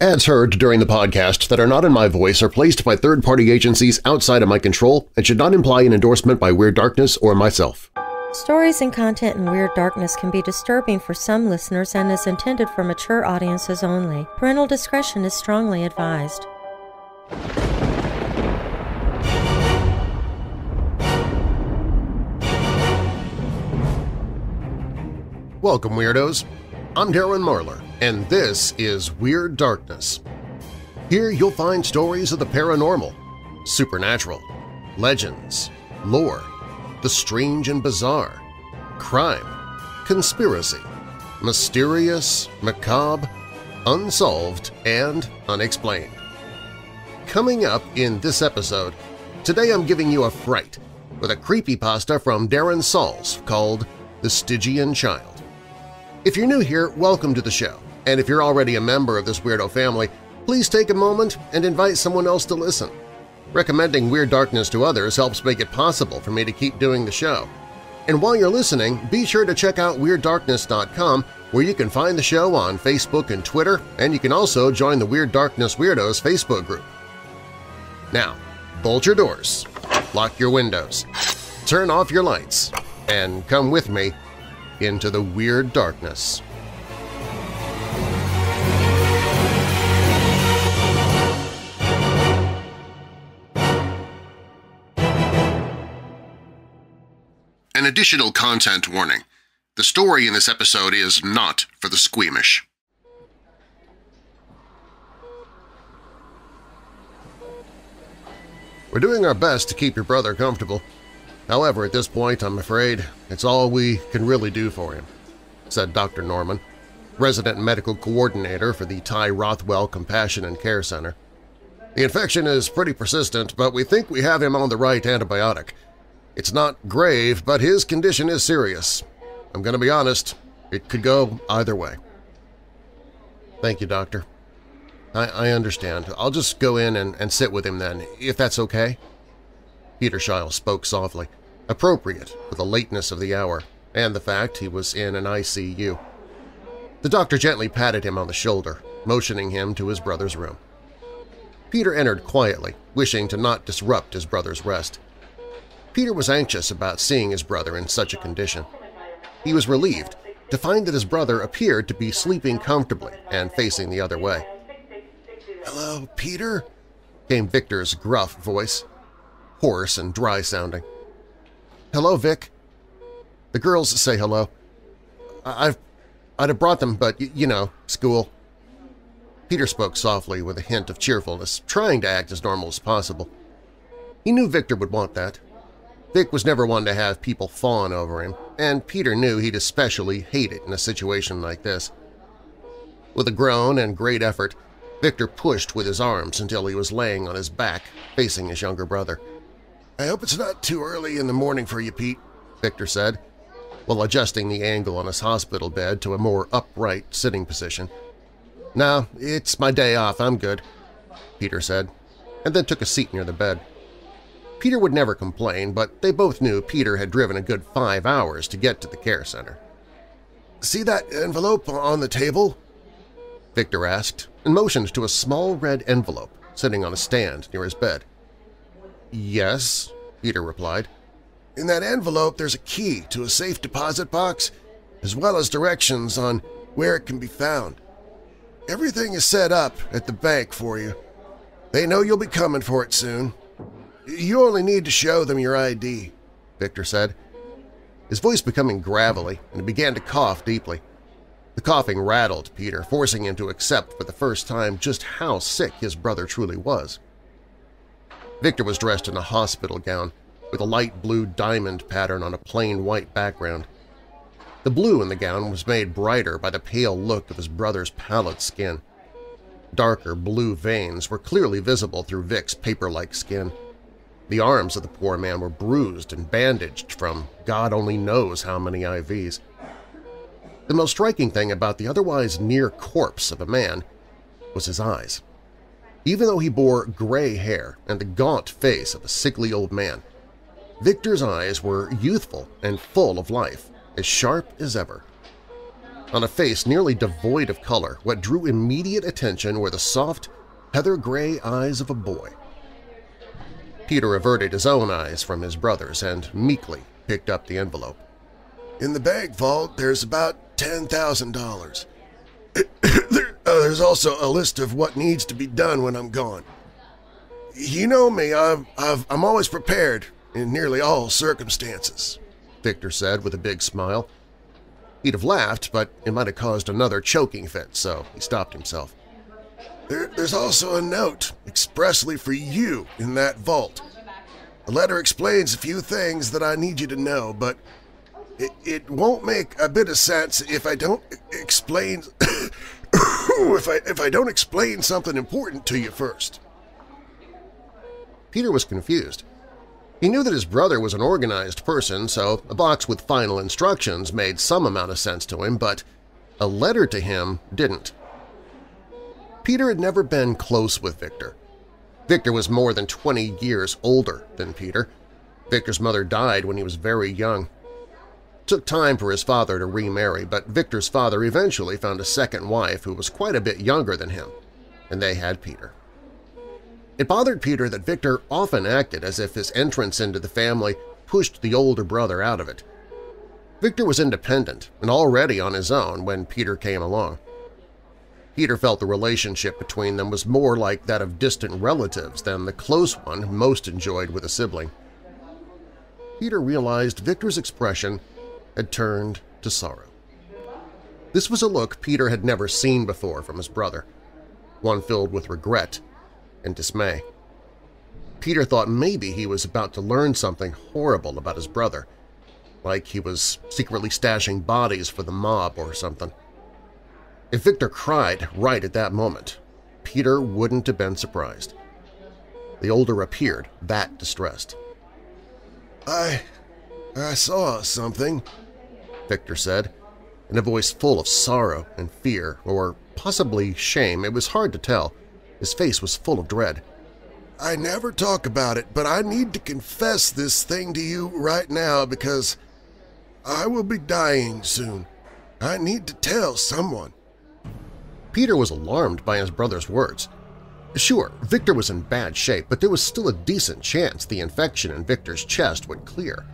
Ads heard during the podcast that are not in my voice are placed by third-party agencies outside of my control and should not imply an endorsement by Weird Darkness or myself. Stories and content in Weird Darkness can be disturbing for some listeners and is intended for mature audiences only. Parental discretion is strongly advised. Welcome, Weirdos! I'm Darren Marlar, and this is Weird Darkness. Here you'll find stories of the paranormal, supernatural, legends, lore, the strange and bizarre, crime, conspiracy, mysterious, macabre, unsolved, and unexplained. Coming up in this episode, today I'm giving you a fright with a creepypasta from Daren Salls called The Stygian Child. If you're new here, welcome to the show, and if you're already a member of this weirdo family, please take a moment and invite someone else to listen. Recommending Weird Darkness to others helps make it possible for me to keep doing the show. And while you're listening, be sure to check out WeirdDarkness.com where you can find the show on Facebook and Twitter, and you can also join the Weird Darkness Weirdos Facebook group. Now, bolt your doors, lock your windows, turn off your lights, and come with me into the weird darkness. An additional content warning. The story in this episode is not for the squeamish. We're doing our best to keep your brother comfortable. However, at this point, I'm afraid it's all we can really do for him, said Dr. Norman, resident medical coordinator for the Ty Rothwell Compassion and Care Center. The infection is pretty persistent, but we think we have him on the right antibiotic. It's not grave, but his condition is serious. I'm going to be honest, it could go either way. Thank you, Doctor. I, I understand. I'll just go in and, and sit with him then, if that's okay? Peter Shiles spoke softly appropriate for the lateness of the hour and the fact he was in an ICU. The doctor gently patted him on the shoulder, motioning him to his brother's room. Peter entered quietly, wishing to not disrupt his brother's rest. Peter was anxious about seeing his brother in such a condition. He was relieved to find that his brother appeared to be sleeping comfortably and facing the other way. "'Hello, Peter?' came Victor's gruff voice, hoarse and dry-sounding. Hello, Vic. The girls say hello. I've, I'd have brought them, but, you know, school. Peter spoke softly with a hint of cheerfulness, trying to act as normal as possible. He knew Victor would want that. Vic was never one to have people fawn over him, and Peter knew he'd especially hate it in a situation like this. With a groan and great effort, Victor pushed with his arms until he was laying on his back, facing his younger brother. I hope it's not too early in the morning for you, Pete, Victor said, while adjusting the angle on his hospital bed to a more upright sitting position. No, it's my day off, I'm good, Peter said, and then took a seat near the bed. Peter would never complain, but they both knew Peter had driven a good five hours to get to the care center. "'See that envelope on the table?' Victor asked, and motioned to a small red envelope sitting on a stand near his bed. Yes, Peter replied. In that envelope there's a key to a safe deposit box, as well as directions on where it can be found. Everything is set up at the bank for you. They know you'll be coming for it soon. You only need to show them your ID, Victor said, his voice becoming gravelly, and he began to cough deeply. The coughing rattled Peter, forcing him to accept for the first time just how sick his brother truly was. Victor was dressed in a hospital gown with a light blue diamond pattern on a plain white background. The blue in the gown was made brighter by the pale look of his brother's pallid skin. Darker blue veins were clearly visible through Vic's paper-like skin. The arms of the poor man were bruised and bandaged from God only knows how many IVs. The most striking thing about the otherwise near corpse of a man was his eyes. Even though he bore gray hair and the gaunt face of a sickly old man, Victor's eyes were youthful and full of life, as sharp as ever. On a face nearly devoid of color, what drew immediate attention were the soft, heather-gray eyes of a boy. Peter averted his own eyes from his brother's and meekly picked up the envelope. In the bank vault, there's about $10,000. there, uh, there's also a list of what needs to be done when I'm gone. You know me, I've, I've, I'm always prepared in nearly all circumstances, Victor said with a big smile. He'd have laughed, but it might have caused another choking fit, so he stopped himself. There, there's also a note expressly for you in that vault. The letter explains a few things that I need you to know, but it, it won't make a bit of sense if I don't explain if I if I don't explain something important to you first. Peter was confused. He knew that his brother was an organized person, so a box with final instructions made some amount of sense to him, but a letter to him didn't. Peter had never been close with Victor. Victor was more than 20 years older than Peter. Victor's mother died when he was very young. It took time for his father to remarry, but Victor's father eventually found a second wife who was quite a bit younger than him, and they had Peter. It bothered Peter that Victor often acted as if his entrance into the family pushed the older brother out of it. Victor was independent and already on his own when Peter came along. Peter felt the relationship between them was more like that of distant relatives than the close one most enjoyed with a sibling. Peter realized Victor's expression had turned to sorrow. This was a look Peter had never seen before from his brother, one filled with regret and dismay. Peter thought maybe he was about to learn something horrible about his brother, like he was secretly stashing bodies for the mob or something. If Victor cried right at that moment, Peter wouldn't have been surprised. The older appeared that distressed. I… I saw something, Victor said, in a voice full of sorrow and fear, or possibly shame, it was hard to tell. His face was full of dread. I never talk about it, but I need to confess this thing to you right now because I will be dying soon. I need to tell someone. Peter was alarmed by his brother's words. Sure, Victor was in bad shape, but there was still a decent chance the infection in Victor's chest would clear.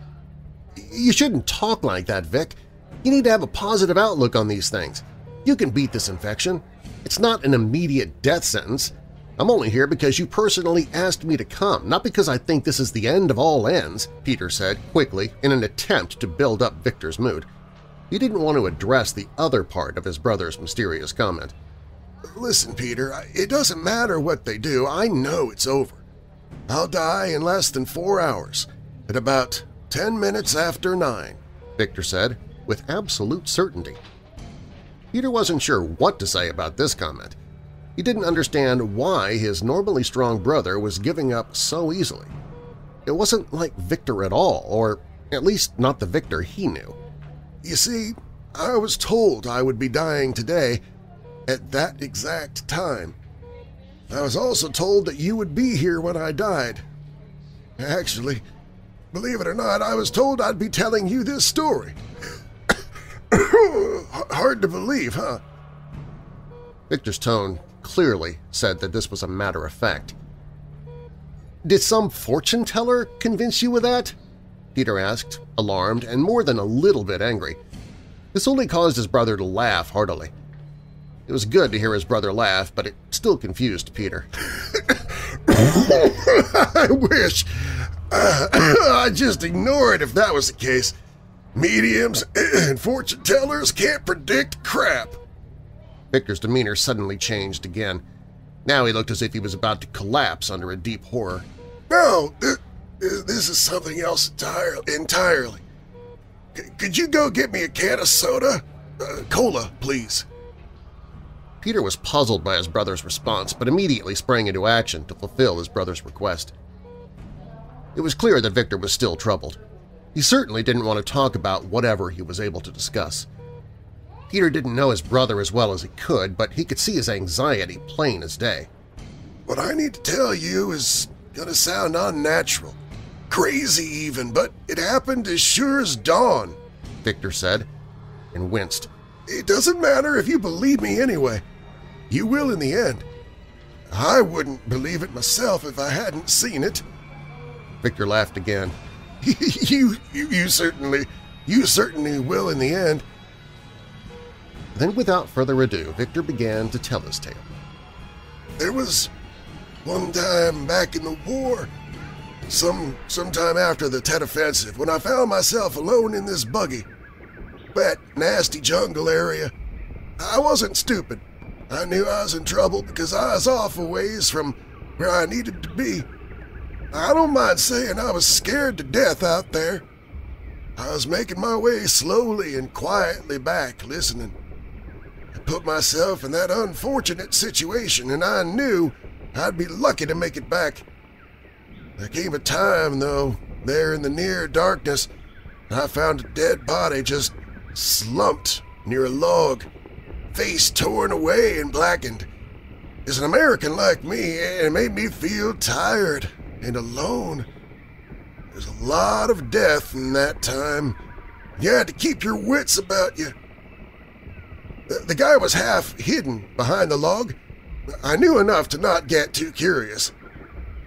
You shouldn't talk like that, Vic. You need to have a positive outlook on these things. You can beat this infection. It's not an immediate death sentence. I'm only here because you personally asked me to come, not because I think this is the end of all ends, Peter said quickly in an attempt to build up Victor's mood. He didn't want to address the other part of his brother's mysterious comment. Listen, Peter, it doesn't matter what they do. I know it's over. I'll die in less than four hours, at about ten minutes after nine, Victor said, with absolute certainty. Peter wasn't sure what to say about this comment. He didn't understand why his normally strong brother was giving up so easily. It wasn't like Victor at all, or at least not the Victor he knew. You see, I was told I would be dying today at that exact time. I was also told that you would be here when I died. Actually, believe it or not, I was told I'd be telling you this story. Hard to believe, huh? Victor's tone clearly said that this was a matter of fact. Did some fortune-teller convince you of that? Peter asked, alarmed and more than a little bit angry. This only caused his brother to laugh heartily. It was good to hear his brother laugh, but it still confused Peter. I wish. Uh, I'd just ignore it if that was the case. Mediums and fortune tellers can't predict crap. Victor's demeanor suddenly changed again. Now he looked as if he was about to collapse under a deep horror. No, this, is something else entirely. could you go get me a can of soda? Uh, cola, please. Peter was puzzled by his brother's response, but immediately sprang into action to fulfill his brother's request. It was clear that Victor was still troubled. He certainly didn't want to talk about whatever he was able to discuss. Peter didn't know his brother as well as he could, but he could see his anxiety plain as day. What I need to tell you is gonna sound unnatural, crazy even, but it happened as sure as dawn, Victor said, and winced. It doesn't matter if you believe me anyway. You will in the end. I wouldn't believe it myself if I hadn't seen it. Victor laughed again. you, you, you certainly, you certainly will in the end. Then without further ado, Victor began to tell his tale. There was one time back in the war, some sometime after the Tet Offensive, when I found myself alone in this buggy. That nasty jungle area. I wasn't stupid. I knew I was in trouble because I was off a ways from where I needed to be. I don't mind saying I was scared to death out there. I was making my way slowly and quietly back, listening. I put myself in that unfortunate situation, and I knew I'd be lucky to make it back. There came a time, though, there in the near darkness, I found a dead body just slumped near a log, face torn away and blackened. As an American like me, it made me feel tired and alone. There's a lot of death in that time. You had to keep your wits about you. The, the guy was half hidden behind the log. I knew enough to not get too curious.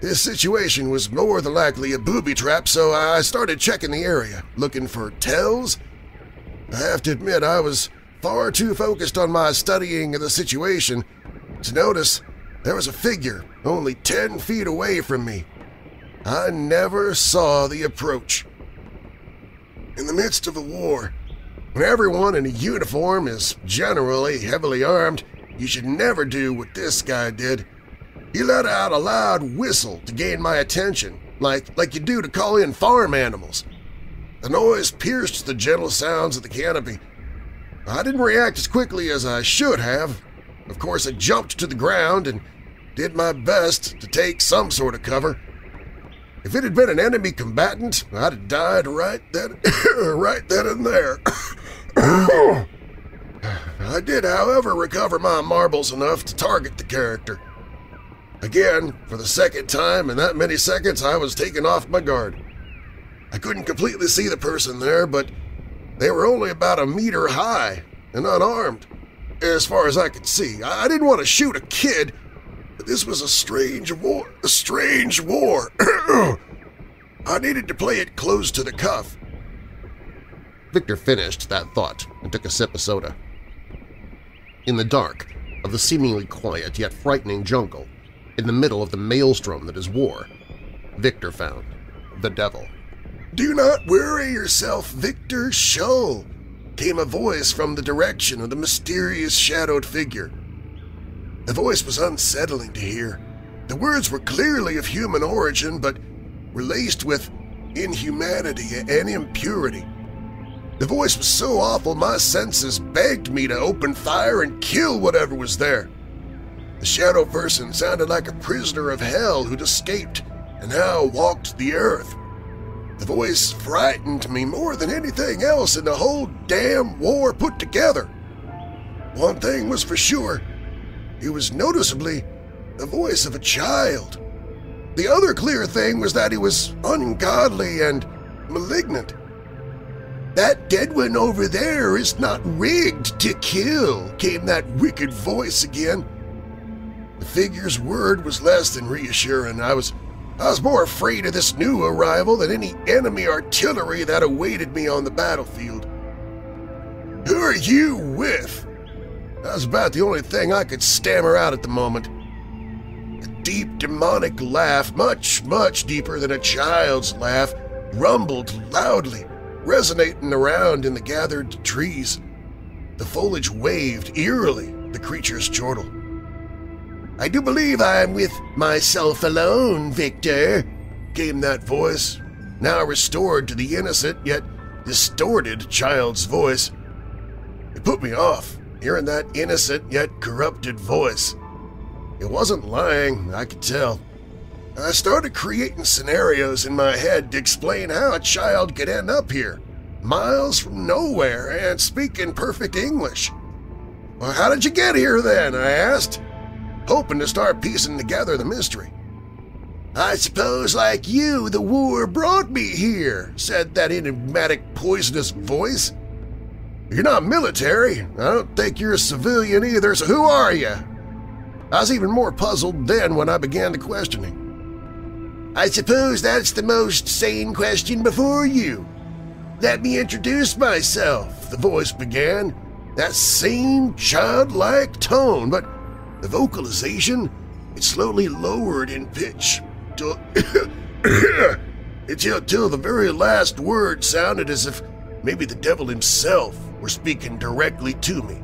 This situation was more than likely a booby trap, so I started checking the area, looking for tells. I have to admit I was far too focused on my studying of the situation to notice there was a figure only ten feet away from me. I never saw the approach. In the midst of a war, when everyone in a uniform is generally heavily armed, you should never do what this guy did. He let out a loud whistle to gain my attention, like, like you do to call in farm animals. The noise pierced the gentle sounds of the canopy. I didn't react as quickly as I should have. Of course, I jumped to the ground and did my best to take some sort of cover. If it had been an enemy combatant, I'd have died right then, right then and there. I did, however, recover my marbles enough to target the character. Again, for the second time in that many seconds, I was taken off my guard. I couldn't completely see the person there, but they were only about a meter high and unarmed, as far as I could see. I didn't want to shoot a kid, but this was a strange war. A strange war. I needed to play it close to the cuff. Victor finished that thought and took a sip of soda. In the dark of the seemingly quiet yet frightening jungle, in the middle of the maelstrom that is war, Victor found the devil. Do not worry yourself, Victor Shull, came a voice from the direction of the mysterious shadowed figure. The voice was unsettling to hear. The words were clearly of human origin, but were laced with inhumanity and impurity. The voice was so awful my senses begged me to open fire and kill whatever was there. The shadow person sounded like a prisoner of hell who'd escaped and now walked the earth. The voice frightened me more than anything else in the whole damn war put together. One thing was for sure, it was noticeably the voice of a child. The other clear thing was that he was ungodly and malignant. That dead one over there is not rigged to kill, came that wicked voice again. The figure's word was less than reassuring. I was I was more afraid of this new arrival than any enemy artillery that awaited me on the battlefield. Who are you with? That was about the only thing I could stammer out at the moment. A deep demonic laugh, much, much deeper than a child's laugh, rumbled loudly, resonating around in the gathered trees. The foliage waved eerily, the creature's chortle. I do believe I am with myself alone, Victor, came that voice, now restored to the innocent yet distorted child's voice. It put me off, hearing that innocent yet corrupted voice. It wasn't lying, I could tell. I started creating scenarios in my head to explain how a child could end up here, miles from nowhere, and speak in perfect English. Well, how did you get here then? I asked hoping to start piecing together the mystery. I suppose, like you, the war brought me here, said that enigmatic, poisonous voice. You're not military. I don't think you're a civilian either, so who are you? I was even more puzzled then when I began the questioning. I suppose that's the most sane question before you. Let me introduce myself, the voice began. That same childlike tone, but the vocalization, it slowly lowered in pitch till, until, till the very last word sounded as if maybe the devil himself were speaking directly to me.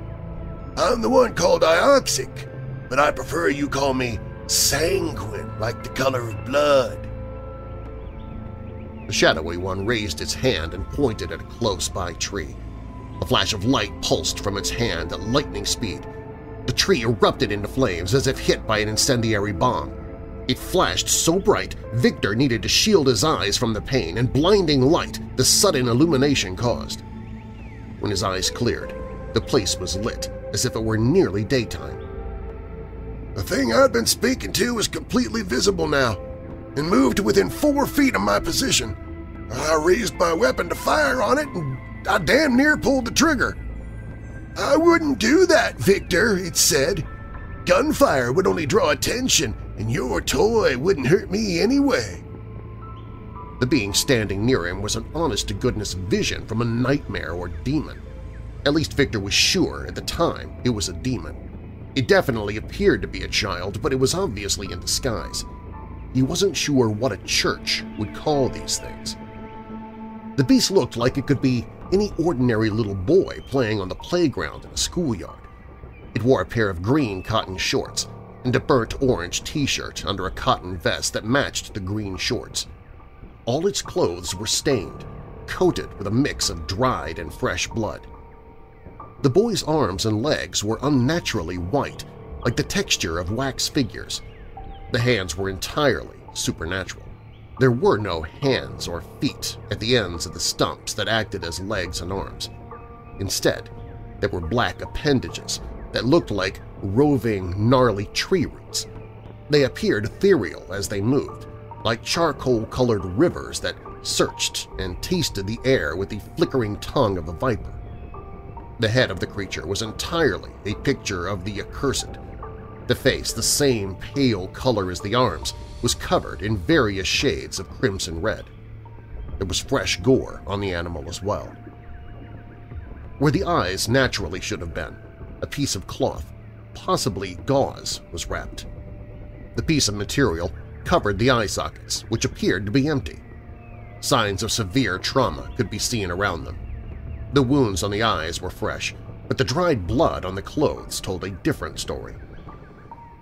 I'm the one called Ioxic, but I prefer you call me Sanguine, like the color of blood. The shadowy one raised its hand and pointed at a close-by tree. A flash of light pulsed from its hand at lightning speed. The tree erupted into flames as if hit by an incendiary bomb. It flashed so bright, Victor needed to shield his eyes from the pain and blinding light the sudden illumination caused. When his eyes cleared, the place was lit as if it were nearly daytime. The thing I'd been speaking to was completely visible now and moved to within four feet of my position. I raised my weapon to fire on it and I damn near pulled the trigger. I wouldn't do that, Victor, it said. Gunfire would only draw attention, and your toy wouldn't hurt me anyway. The being standing near him was an honest-to-goodness vision from a nightmare or demon. At least Victor was sure at the time it was a demon. It definitely appeared to be a child, but it was obviously in disguise. He wasn't sure what a church would call these things. The beast looked like it could be any ordinary little boy playing on the playground in a schoolyard. It wore a pair of green cotton shorts and a burnt orange t-shirt under a cotton vest that matched the green shorts. All its clothes were stained, coated with a mix of dried and fresh blood. The boy's arms and legs were unnaturally white, like the texture of wax figures. The hands were entirely supernatural. There were no hands or feet at the ends of the stumps that acted as legs and arms. Instead, there were black appendages that looked like roving, gnarly tree roots. They appeared ethereal as they moved, like charcoal-colored rivers that searched and tasted the air with the flickering tongue of a viper. The head of the creature was entirely a picture of the accursed. The face, the same pale color as the arms, was covered in various shades of crimson red. There was fresh gore on the animal as well. Where the eyes naturally should have been, a piece of cloth, possibly gauze, was wrapped. The piece of material covered the eye sockets, which appeared to be empty. Signs of severe trauma could be seen around them. The wounds on the eyes were fresh, but the dried blood on the clothes told a different story.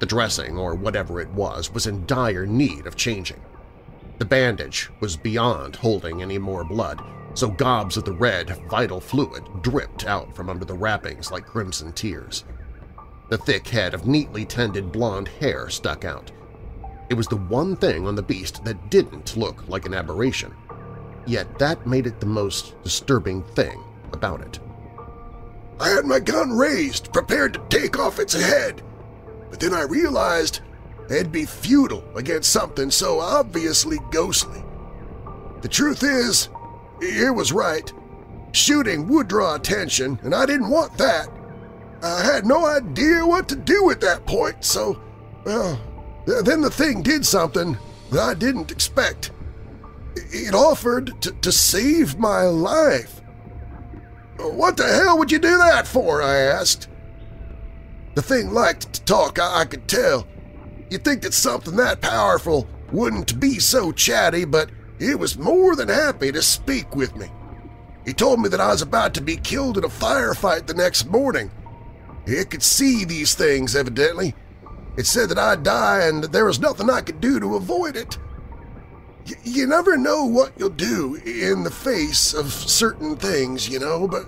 The dressing, or whatever it was, was in dire need of changing. The bandage was beyond holding any more blood, so gobs of the red, vital fluid dripped out from under the wrappings like crimson tears. The thick head of neatly tended blonde hair stuck out. It was the one thing on the beast that didn't look like an aberration, yet that made it the most disturbing thing about it. I had my gun raised, prepared to take off its head, but then I realized it'd be futile against something so obviously ghostly. The truth is, it was right. Shooting would draw attention, and I didn't want that. I had no idea what to do at that point, so, well, then the thing did something that I didn't expect. It offered to, to save my life. What the hell would you do that for? I asked. The thing liked to talk, I, I could tell. You'd think that something that powerful wouldn't be so chatty, but it was more than happy to speak with me. He told me that I was about to be killed in a firefight the next morning. It could see these things, evidently. It said that I'd die and that there was nothing I could do to avoid it. Y you never know what you'll do in the face of certain things, you know, but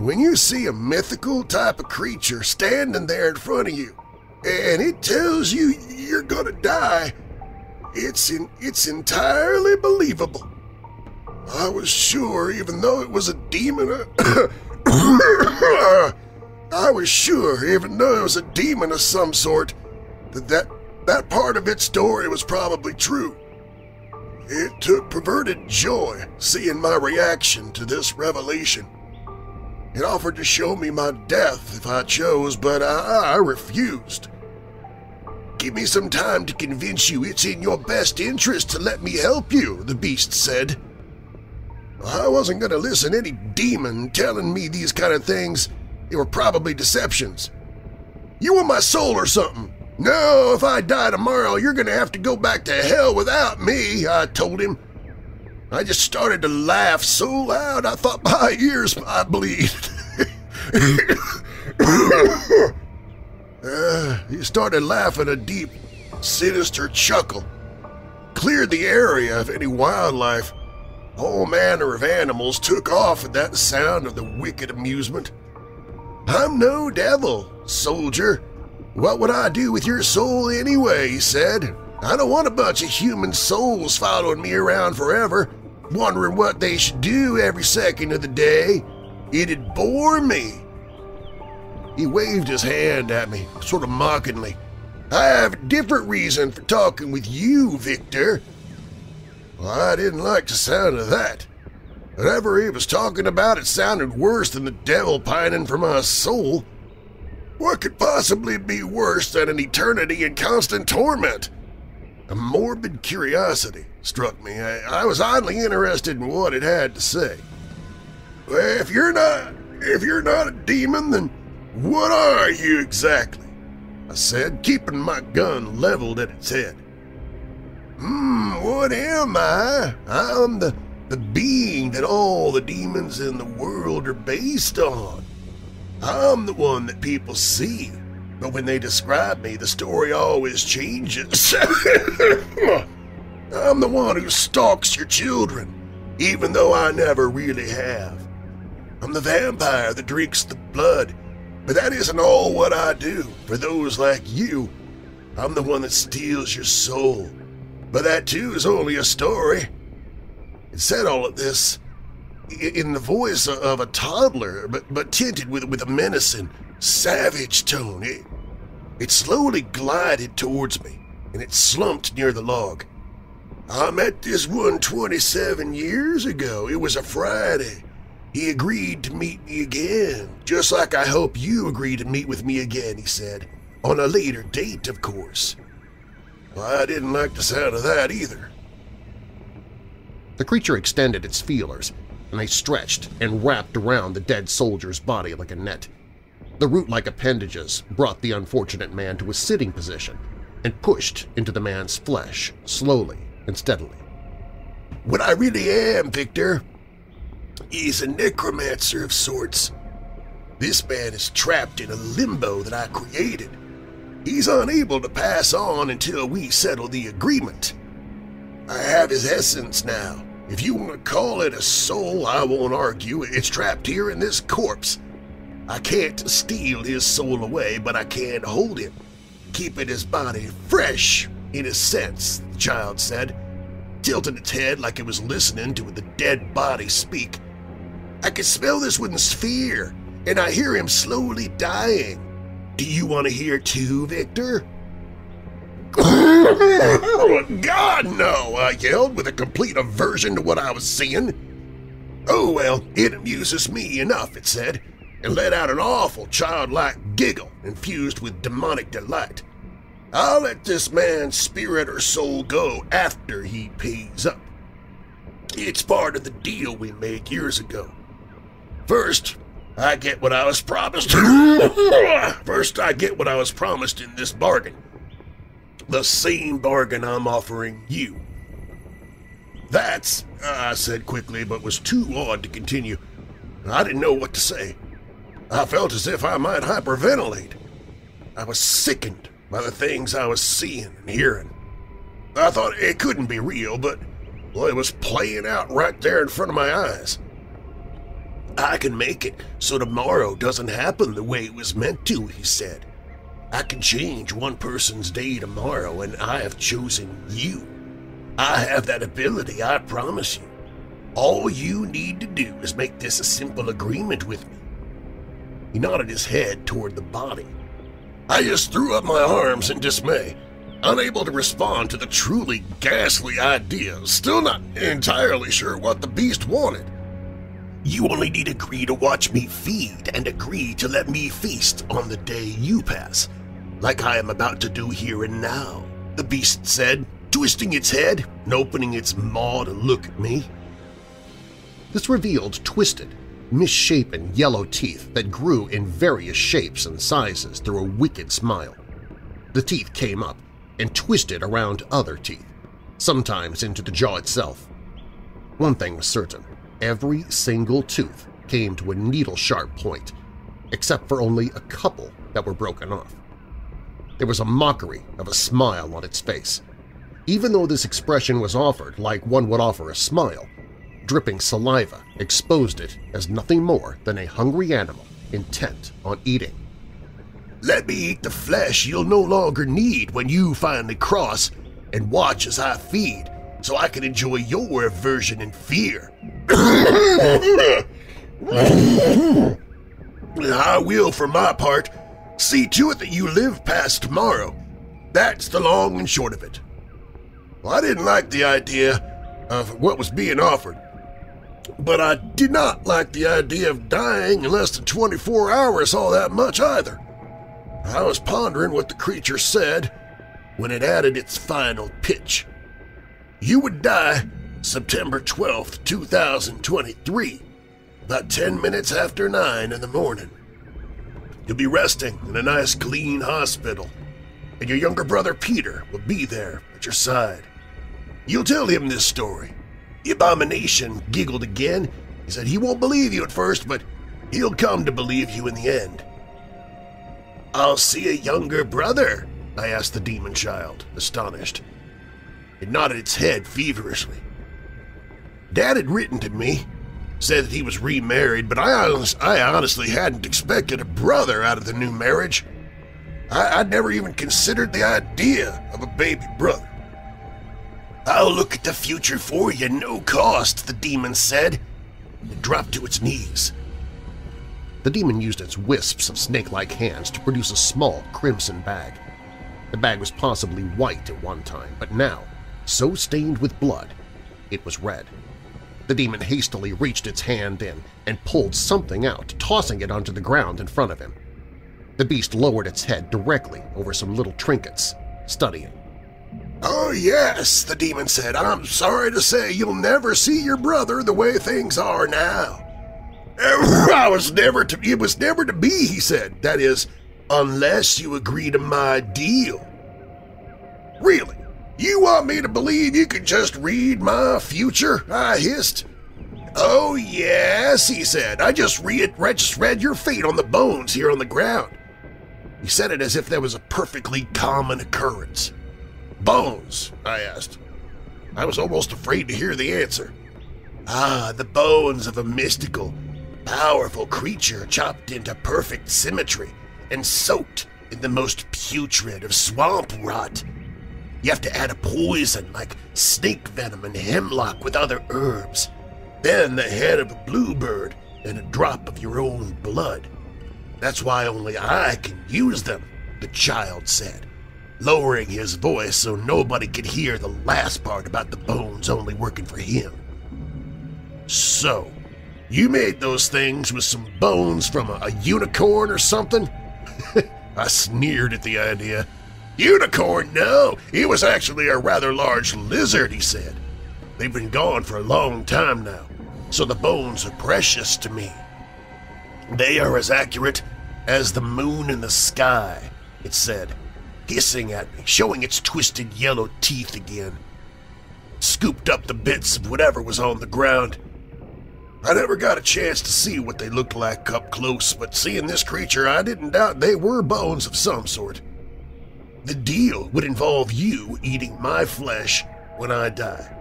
when you see a mythical type of creature standing there in front of you and it tells you you're gonna die, it's, in, it's entirely believable. I was sure, even though it was a demon, uh, I was sure, even though it was a demon of some sort, that that, that part of its story was probably true. It took perverted joy seeing my reaction to this revelation. It offered to show me my death if I chose, but I, I refused. Give me some time to convince you it's in your best interest to let me help you, the beast said. I wasn't going to listen to any demon telling me these kind of things. They were probably deceptions. You want my soul or something? No, if I die tomorrow, you're going to have to go back to hell without me, I told him. I just started to laugh so loud I thought my ears might bleed. uh, he started laughing a deep, sinister chuckle. Cleared the area of any wildlife. All manner of animals took off at that sound of the wicked amusement. I'm no devil, soldier. What would I do with your soul anyway, he said. I don't want a bunch of human souls following me around forever wondering what they should do every second of the day. It'd bore me. He waved his hand at me, sort of mockingly. I have a different reason for talking with you, Victor. Well, I didn't like the sound of that. Whatever he was talking about, it sounded worse than the devil pining for my soul. What could possibly be worse than an eternity in constant torment? A morbid curiosity struck me. I, I, was oddly interested in what it had to say. If you're not if you're not a demon, then what are you exactly? I said, keeping my gun leveled at its head. Hmm, what am I? I'm the the being that all the demons in the world are based on. I'm the one that people see, but when they describe me, the story always changes. I'm the one who stalks your children, even though I never really have. I'm the vampire that drinks the blood, but that isn't all what I do. For those like you, I'm the one that steals your soul. But that too is only a story. It said all of this in the voice of a toddler, but, but tinted with, with a menacing, savage tone. It, it slowly glided towards me, and it slumped near the log. I met this one 27 years ago. It was a Friday. He agreed to meet me again, just like I hope you agree to meet with me again, he said. On a later date, of course. Well, I didn't like the sound of that either. The creature extended its feelers, and they stretched and wrapped around the dead soldier's body like a net. The root-like appendages brought the unfortunate man to a sitting position and pushed into the man's flesh slowly and steadily. What I really am, Victor, is a necromancer of sorts. This man is trapped in a limbo that I created. He's unable to pass on until we settle the agreement. I have his essence now. If you want to call it a soul, I won't argue. It's trapped here in this corpse. I can't steal his soul away, but I can hold him, keeping his body fresh, in a sense, the child said, tilting its head like it was listening to the dead body speak. I can smell this one's sphere, and I hear him slowly dying. Do you want to hear too, Victor? oh, God, no! I yelled with a complete aversion to what I was seeing. Oh, well, it amuses me enough, it said and let out an awful childlike giggle infused with demonic delight. I'll let this man's spirit or soul go after he pays up. It's part of the deal we made years ago. First, I get what I was promised. First, I get what I was promised in this bargain. The same bargain I'm offering you. That's, I said quickly, but was too awed to continue. I didn't know what to say. I felt as if I might hyperventilate. I was sickened by the things I was seeing and hearing. I thought it couldn't be real, but well, it was playing out right there in front of my eyes. I can make it so tomorrow doesn't happen the way it was meant to, he said. I can change one person's day tomorrow, and I have chosen you. I have that ability, I promise you. All you need to do is make this a simple agreement with me. He nodded his head toward the body. I just threw up my arms in dismay, unable to respond to the truly ghastly idea, still not entirely sure what the beast wanted. You only need agree to watch me feed and agree to let me feast on the day you pass, like I am about to do here and now, the beast said, twisting its head and opening its maw to look at me. This revealed twisted, misshapen yellow teeth that grew in various shapes and sizes through a wicked smile. The teeth came up and twisted around other teeth, sometimes into the jaw itself. One thing was certain, every single tooth came to a needle-sharp point, except for only a couple that were broken off. There was a mockery of a smile on its face. Even though this expression was offered like one would offer a smile, dripping saliva exposed it as nothing more than a hungry animal intent on eating. Let me eat the flesh you'll no longer need when you finally cross, and watch as I feed so I can enjoy your aversion and fear. I will, for my part, see to it that you live past tomorrow. That's the long and short of it. Well, I didn't like the idea of what was being offered, but I did not like the idea of dying in less than 24 hours all that much either. I was pondering what the creature said when it added its final pitch. You would die September 12th, 2023, about 10 minutes after 9 in the morning. You'll be resting in a nice clean hospital, and your younger brother Peter will be there at your side. You'll tell him this story. The abomination giggled again. He said he won't believe you at first, but he'll come to believe you in the end. I'll see a younger brother, I asked the demon child, astonished. It nodded its head feverishly. Dad had written to me, said that he was remarried, but I, honest, I honestly hadn't expected a brother out of the new marriage. I, would never even considered the idea of a baby brother. I'll look at the future for you, no cost, the demon said, and dropped to its knees. The demon used its wisps of snake-like hands to produce a small crimson bag. The bag was possibly white at one time, but now, so stained with blood, it was red. The demon hastily reached its hand in and pulled something out, tossing it onto the ground in front of him. The beast lowered its head directly over some little trinkets, studying. Oh yes, the demon said, I'm sorry to say you'll never see your brother the way things are now. I was never to, it was never to be, he said. That is, unless you agree to my deal. Really? You want me to believe you can just read my future? I hissed. Oh, yes, he said. I just read, just read your fate on the bones here on the ground. He said it as if that was a perfectly common occurrence. Bones? I asked. I was almost afraid to hear the answer. Ah, the bones of a mystical, powerful creature chopped into perfect symmetry and soaked in the most putrid of swamp rot. You have to add a poison like snake venom and hemlock with other herbs, then the head of a bluebird and a drop of your own blood. That's why only I can use them, the child said, lowering his voice so nobody could hear the last part about the bones only working for him. So, you made those things with some bones from a, a unicorn or something? I sneered at the idea. Unicorn, no! It was actually a rather large lizard, he said. They've been gone for a long time now, so the bones are precious to me. They are as accurate as the moon in the sky, it said, hissing at me, showing its twisted yellow teeth again. Scooped up the bits of whatever was on the ground I never got a chance to see what they looked like up close, but seeing this creature, I didn't doubt they were bones of some sort. The deal would involve you eating my flesh when I die.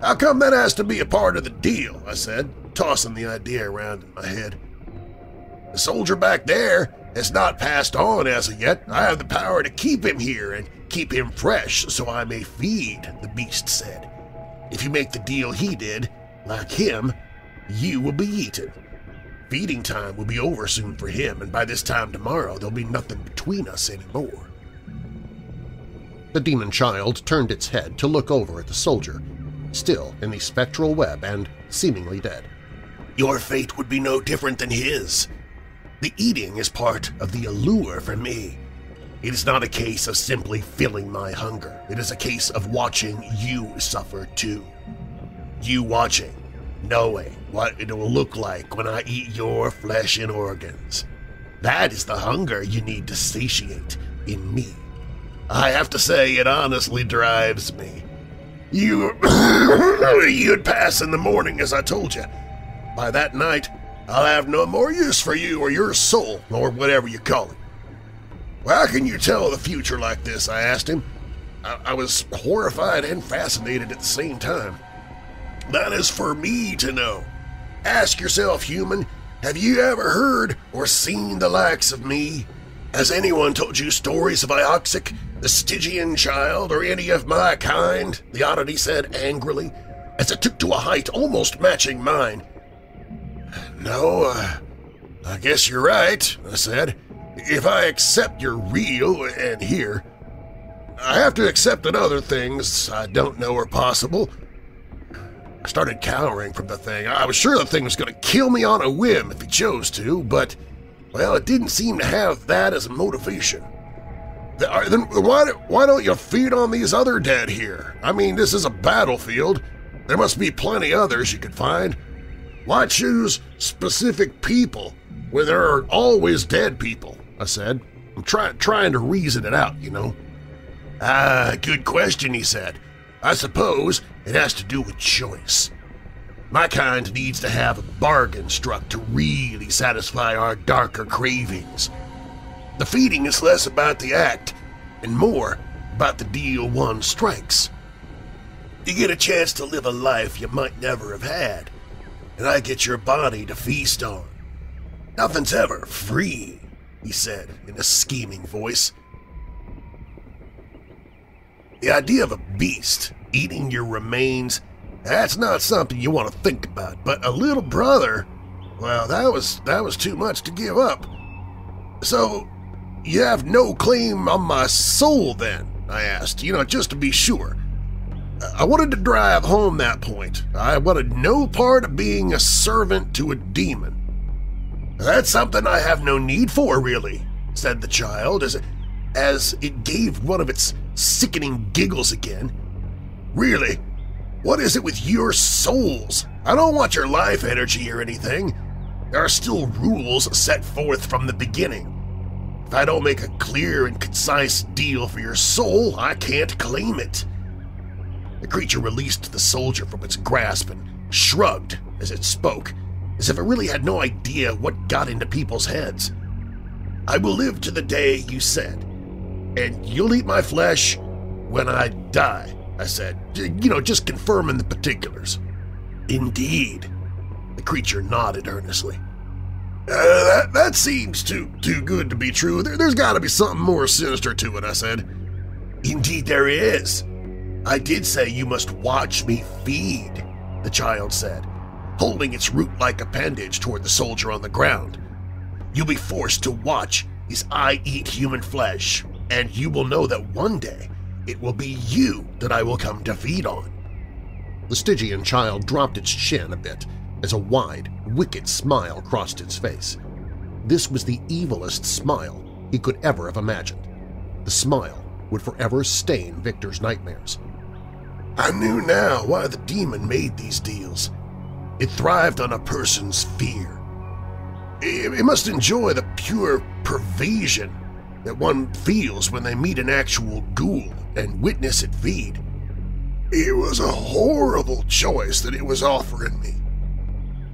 How come that has to be a part of the deal? I said, tossing the idea around in my head. The soldier back there has not passed on as of yet. I have the power to keep him here and keep him fresh so I may feed, the beast said. If you make the deal he did, like him, you will be eaten. Feeding time will be over soon for him, and by this time tomorrow there'll be nothing between us anymore. The demon child turned its head to look over at the soldier, still in the spectral web and seemingly dead. your fate would be no different than his. The eating is part of the allure for me. It is not a case of simply filling my hunger. It is a case of watching you suffer too. You watching, knowing what it will look like when I eat your flesh and organs. That is the hunger you need to satiate in me. I have to say, it honestly drives me. You, you'd pass in the morning, as I told you. By that night, I'll have no more use for you or your soul, or whatever you call it. How can you tell the future like this? I asked him. I, I was horrified and fascinated at the same time. That is for me to know. Ask yourself, human, have you ever heard or seen the likes of me? Has anyone told you stories of Ioxic, the Stygian child, or any of my kind? The oddity said angrily, as it took to a height almost matching mine. No, uh, I guess you're right, I said. If I accept you're real and here, I have to accept that other things I don't know are possible. I started cowering from the thing. I was sure the thing was going to kill me on a whim if he chose to, but, well, it didn't seem to have that as a motivation. Then why, why don't you feed on these other dead here? I mean, this is a battlefield. There must be plenty others you could find. Why choose specific people where there are always dead people? I said. I'm try trying to reason it out, you know. Ah, good question, he said. I suppose it has to do with choice. My kind needs to have a bargain struck to really satisfy our darker cravings. The feeding is less about the act and more about the deal one strikes. You get a chance to live a life you might never have had, and I get your body to feast on. Nothing's ever free, he said in a scheming voice. The idea of a beast eating your remains, that's not something you want to think about, but a little brother, well, that was that was too much to give up. So, you have no claim on my soul then? I asked, you know, just to be sure. I wanted to drive home that point. I wanted no part of being a servant to a demon. That's something I have no need for, really, said the child as, it as it gave one of its sickening giggles again. Really? What is it with your souls? I don't want your life energy or anything. There are still rules set forth from the beginning. If I don't make a clear and concise deal for your soul, I can't claim it. The creature released the soldier from its grasp and shrugged as it spoke, as if it really had no idea what got into people's heads. I will live to the day you said, and you'll eat my flesh when I die, I said, you know, just confirming the particulars. Indeed, the creature nodded earnestly. Uh, that, that seems too too good to be true. There, there's got to be something more sinister to it, I said. Indeed there is. I did say you must watch me feed, the child said, holding its root-like appendage toward the soldier on the ground. You'll be forced to watch as I eat human flesh, and you will know that one day it will be you that I will come to feed on. The Stygian child dropped its chin a bit as a wide, wicked smile crossed its face. This was the evilest smile he could ever have imagined. The smile would forever stain Victor's nightmares. I knew now why the demon made these deals. It thrived on a person's fear. It must enjoy the pure pervasion that one feels when they meet an actual ghoul and witness it feed. It was a horrible choice that it was offering me.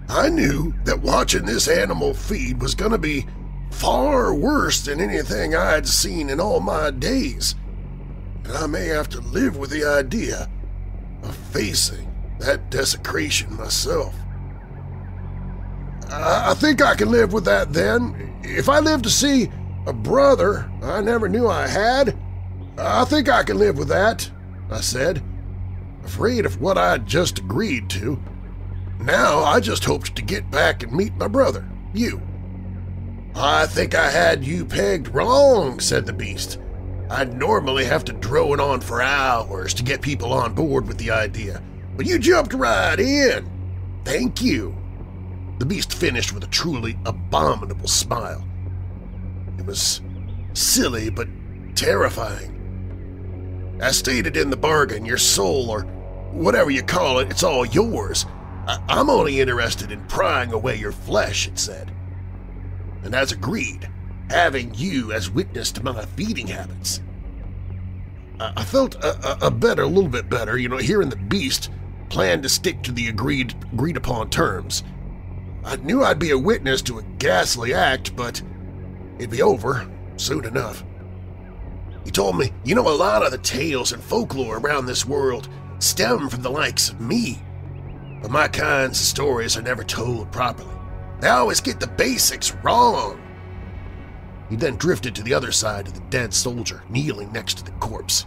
I knew that watching this animal feed was going to be far worse than anything I'd seen in all my days, and I may have to live with the idea of facing that desecration myself. I, I think I can live with that then. If I live to see a brother I never knew I had, I think I can live with that, I said, afraid of what I'd just agreed to. Now I just hoped to get back and meet my brother, you. I think I had you pegged wrong, said the beast. I'd normally have to drone on for hours to get people on board with the idea, but you jumped right in. Thank you. The beast finished with a truly abominable smile. It was silly but terrifying. As stated in the bargain, your soul, or whatever you call it, it's all yours. I I'm only interested in prying away your flesh, it said. And as agreed, having you as witness to my feeding habits. I, I felt a, a, a better, a little bit better, you know, hearing the beast plan to stick to the agreed agreed upon terms. I knew I'd be a witness to a ghastly act, but it'd be over soon enough. He told me, you know, a lot of the tales and folklore around this world stem from the likes of me. But my kinds of stories are never told properly. They always get the basics wrong. He then drifted to the other side of the dead soldier, kneeling next to the corpse.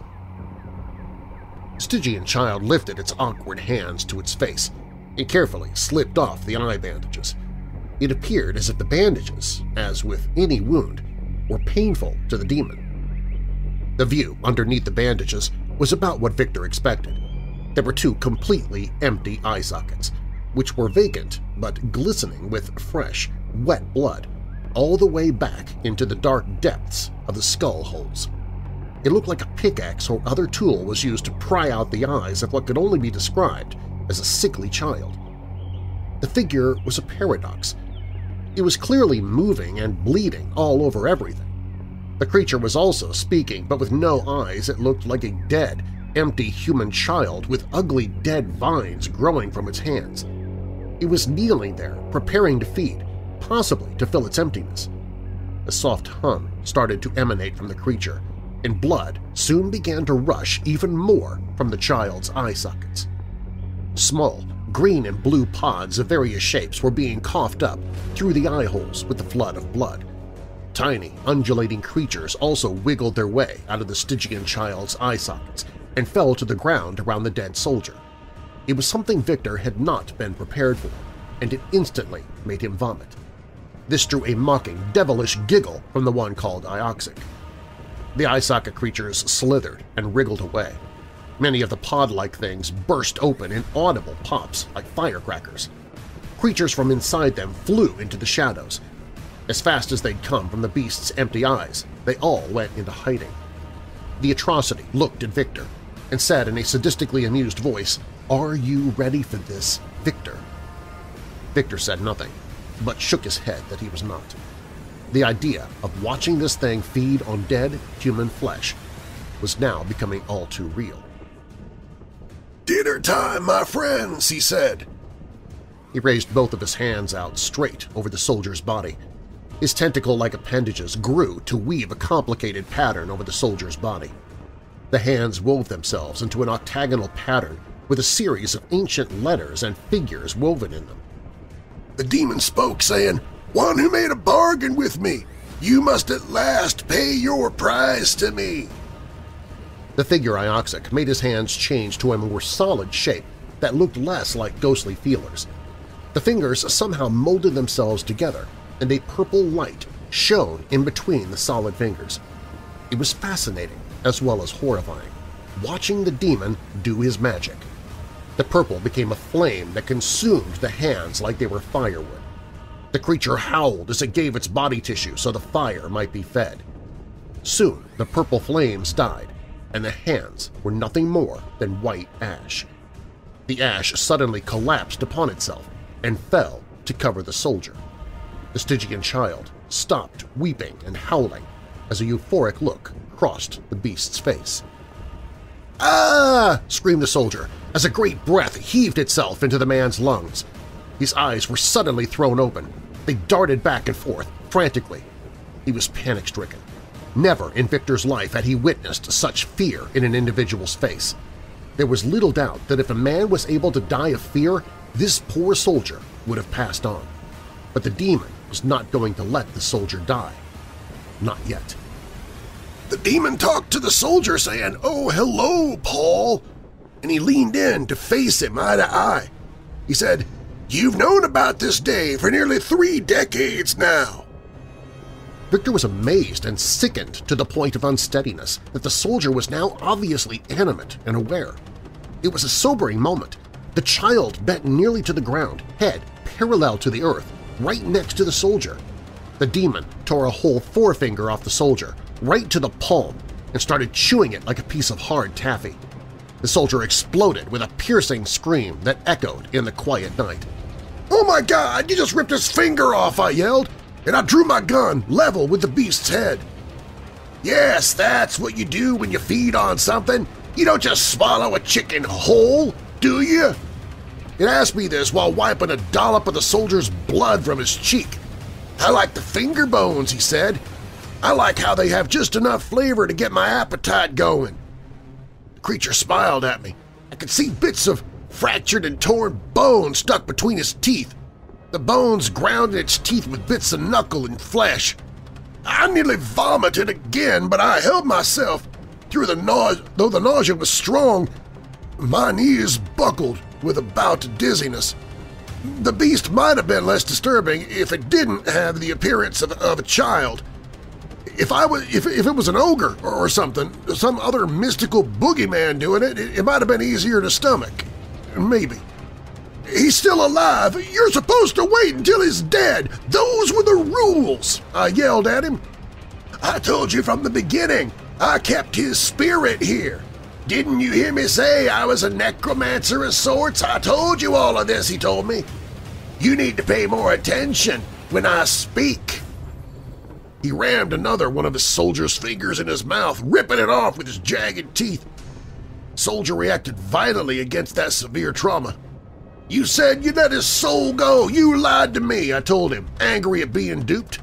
Stygian child lifted its awkward hands to its face and carefully slipped off the eye bandages. It appeared as if the bandages, as with any wound, were painful to the demon. The view underneath the bandages was about what Victor expected. There were two completely empty eye sockets, which were vacant but glistening with fresh, wet blood, all the way back into the dark depths of the skull holes. It looked like a pickaxe or other tool was used to pry out the eyes of what could only be described as a sickly child. The figure was a paradox. It was clearly moving and bleeding all over everything. The creature was also speaking, but with no eyes it looked like a dead, empty human child with ugly dead vines growing from its hands. It was kneeling there, preparing to feed, possibly to fill its emptiness. A soft hum started to emanate from the creature, and blood soon began to rush even more from the child's eye sockets. Small, green and blue pods of various shapes were being coughed up through the eye holes with the flood of blood. Tiny, undulating creatures also wiggled their way out of the Stygian child's eye sockets and fell to the ground around the dead soldier. It was something Victor had not been prepared for, and it instantly made him vomit. This drew a mocking, devilish giggle from the one called Ioxic. The socket creatures slithered and wriggled away. Many of the pod-like things burst open in audible pops like firecrackers. Creatures from inside them flew into the shadows. As fast as they'd come from the beast's empty eyes, they all went into hiding. The atrocity looked at Victor and said in a sadistically amused voice, "'Are you ready for this, Victor?' Victor said nothing, but shook his head that he was not. The idea of watching this thing feed on dead human flesh was now becoming all too real. Dinner time, my friends, he said. He raised both of his hands out straight over the soldier's body. His tentacle-like appendages grew to weave a complicated pattern over the soldier's body. The hands wove themselves into an octagonal pattern with a series of ancient letters and figures woven in them. The demon spoke, saying, One who made a bargain with me, you must at last pay your price to me. The figure Ioxic made his hands change to a more solid shape that looked less like ghostly feelers. The fingers somehow molded themselves together, and a purple light shone in between the solid fingers. It was fascinating as well as horrifying, watching the demon do his magic. The purple became a flame that consumed the hands like they were firewood. The creature howled as it gave its body tissue so the fire might be fed. Soon the purple flames died, and the hands were nothing more than white ash. The ash suddenly collapsed upon itself and fell to cover the soldier. The Stygian child stopped weeping and howling as a euphoric look crossed the beast's face. "'Ah!' screamed the soldier as a great breath heaved itself into the man's lungs. His eyes were suddenly thrown open. They darted back and forth, frantically. He was panic-stricken. Never in Victor's life had he witnessed such fear in an individual's face. There was little doubt that if a man was able to die of fear, this poor soldier would have passed on. But the demon was not going to let the soldier die. Not yet. The demon talked to the soldier saying, Oh, hello, Paul, and he leaned in to face him eye to eye. He said, You've known about this day for nearly three decades now. Victor was amazed and sickened to the point of unsteadiness that the soldier was now obviously animate and aware. It was a sobering moment. The child bent nearly to the ground, head parallel to the earth, right next to the soldier. The demon tore a whole forefinger off the soldier, right to the palm, and started chewing it like a piece of hard taffy. The soldier exploded with a piercing scream that echoed in the quiet night. "'Oh my God! You just ripped his finger off!' I yelled, and I drew my gun level with the beast's head. Yes, that's what you do when you feed on something. You don't just swallow a chicken whole, do you? It asked me this while wiping a dollop of the soldier's blood from his cheek. I like the finger bones, he said. I like how they have just enough flavor to get my appetite going. The creature smiled at me. I could see bits of fractured and torn bone stuck between his teeth. The bones ground in its teeth with bits of knuckle and flesh. I nearly vomited again, but I held myself. Through the nausea, though the nausea was strong, my knees buckled with a bout of dizziness. The beast might have been less disturbing if it didn't have the appearance of, of a child. If I was, if, if it was an ogre or something, some other mystical boogeyman doing it, it, it might have been easier to stomach. Maybe. He's still alive! You're supposed to wait until he's dead! Those were the rules! I yelled at him. I told you from the beginning, I kept his spirit here. Didn't you hear me say I was a necromancer of sorts? I told you all of this, he told me. You need to pay more attention when I speak. He rammed another one of his soldier's fingers in his mouth, ripping it off with his jagged teeth. Soldier reacted violently against that severe trauma. You said you let his soul go. You lied to me, I told him, angry at being duped.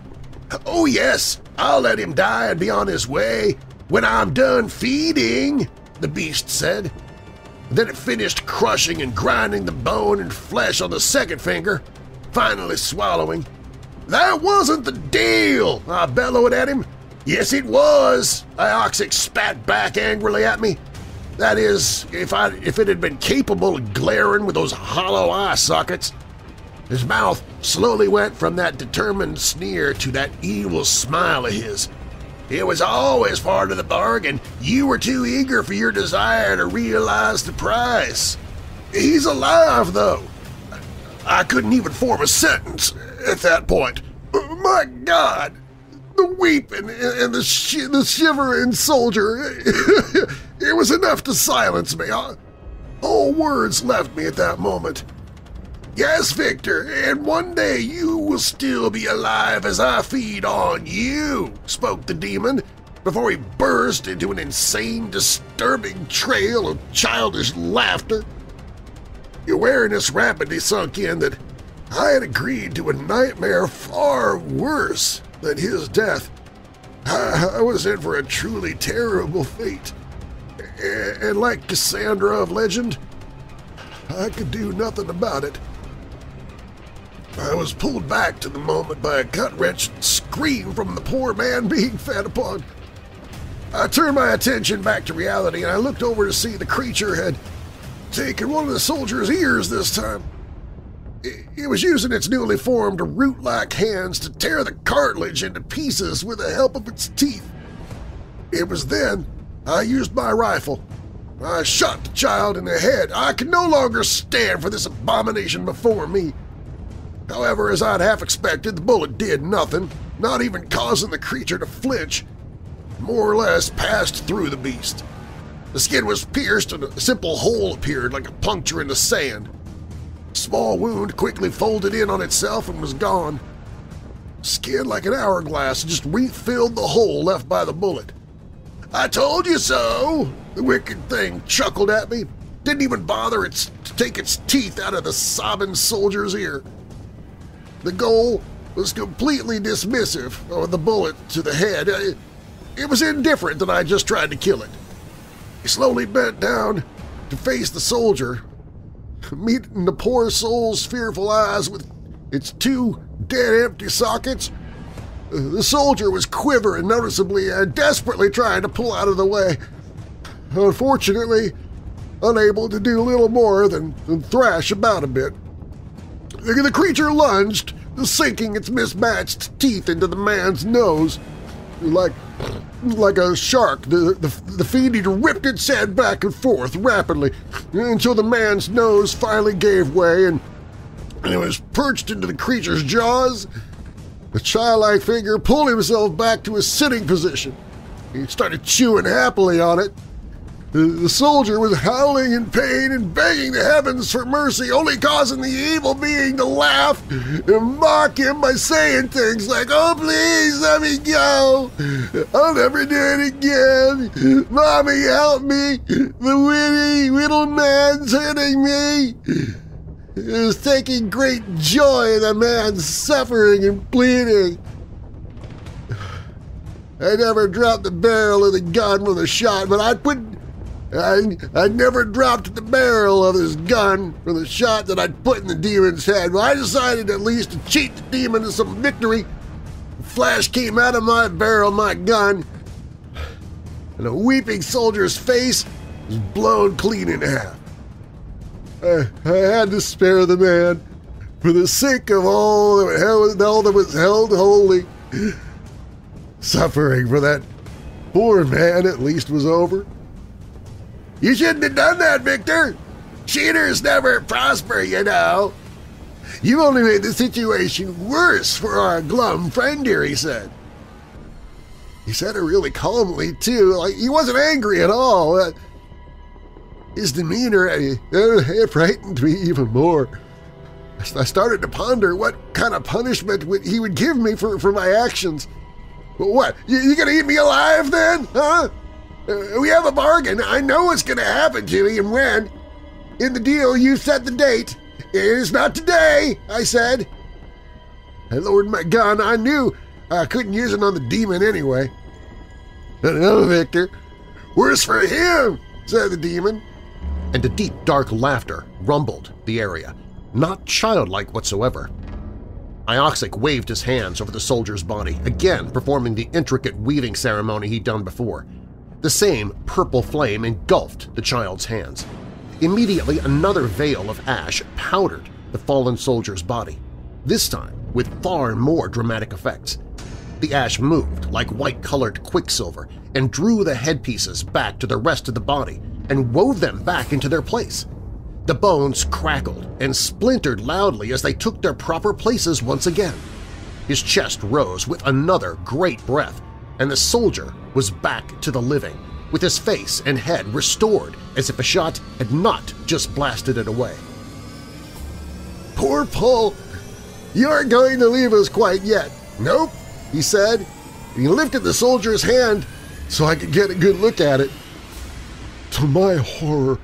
Oh yes, I'll let him die and be on his way when I'm done feeding, the beast said. Then it finished crushing and grinding the bone and flesh on the second finger, finally swallowing. That wasn't the deal, I bellowed at him. Yes, it was, Ioxic spat back angrily at me. That is, if I if it had been capable of glaring with those hollow eye sockets. His mouth slowly went from that determined sneer to that evil smile of his. It was always part of the bargain. You were too eager for your desire to realize the price. He's alive, though. I couldn't even form a sentence at that point. My God! The weeping and the, sh the shivering soldier. it was enough to silence me. All words left me at that moment. Yes, Victor, and one day you will still be alive as I feed on you, spoke the demon, before he burst into an insane, disturbing trail of childish laughter. The awareness rapidly sunk in that I had agreed to a nightmare far worse than his death. I, I was in for a truly terrible fate. And like Cassandra of legend, I could do nothing about it. I was pulled back to the moment by a gut-wrenching scream from the poor man being fed upon. I turned my attention back to reality and I looked over to see the creature had taken one of the soldier's ears this time. It was using its newly formed root-like hands to tear the cartilage into pieces with the help of its teeth. It was then I used my rifle. I shot the child in the head. I could no longer stand for this abomination before me. However, as I'd half expected, the bullet did nothing, not even causing the creature to flinch. More or less passed through the beast. The skin was pierced and a simple hole appeared like a puncture in the sand. Small wound quickly folded in on itself and was gone. Skin like an hourglass just refilled the hole left by the bullet. I told you so! The wicked thing chuckled at me. Didn't even bother its, to take its teeth out of the sobbing soldier's ear. The goal was completely dismissive of the bullet to the head. It was indifferent that I just tried to kill it. He slowly bent down to face the soldier, meeting the poor soul's fearful eyes with its two dead empty sockets. Uh, the soldier was quivering noticeably and desperately trying to pull out of the way. Unfortunately, unable to do little more than, than thrash about a bit. The creature lunged, sinking its mismatched teeth into the man's nose. Like, like a shark, the, the, the fiend ripped its head back and forth rapidly until the man's nose finally gave way and and it was perched into the creature's jaws. The childlike figure pulled himself back to a sitting position. He started chewing happily on it. The soldier was howling in pain and begging the heavens for mercy, only causing the evil being to laugh and mock him by saying things like, Oh, please, let me go. I'll never do it again. Mommy, help me. The witty little man's hurting me. He was taking great joy in the man's suffering and bleeding. I never dropped the barrel of the gun with a shot, but I'd put I, I never dropped the barrel of his gun for the shot that I'd put in the demon's head, but I decided at least to cheat the demon to some victory. A flash came out of my barrel my gun, and a weeping soldier's face was blown clean in half. I, I had to spare the man for the sake of all that, all that was held holy. Suffering for that poor man at least was over. You shouldn't have done that, Victor. Cheaters never prosper, you know. You only made the situation worse for our glum friend here, he said. He said it really calmly, too, like he wasn't angry at all. Uh, his demeanor, uh, it frightened me even more. I started to ponder what kind of punishment he would give me for, for my actions. What, you, you gonna eat me alive then, huh? Uh, we have a bargain. I know what's going to happen to me and when. In the deal, you set the date. It is not today, I said. I lowered my gun. I knew I couldn't use it on the demon anyway. No, Victor. Worse for him, said the demon. And a deep, dark laughter rumbled the area, not childlike whatsoever. Ioxic waved his hands over the soldier's body, again performing the intricate weaving ceremony he'd done before. The same purple flame engulfed the child's hands. Immediately another veil of ash powdered the fallen soldier's body, this time with far more dramatic effects. The ash moved like white-colored quicksilver and drew the headpieces back to the rest of the body and wove them back into their place. The bones crackled and splintered loudly as they took their proper places once again. His chest rose with another great breath and the soldier was back to the living, with his face and head restored as if a shot had not just blasted it away. Poor Paul! You aren't going to leave us quite yet. Nope, he said. and He lifted the soldier's hand so I could get a good look at it. To my horror,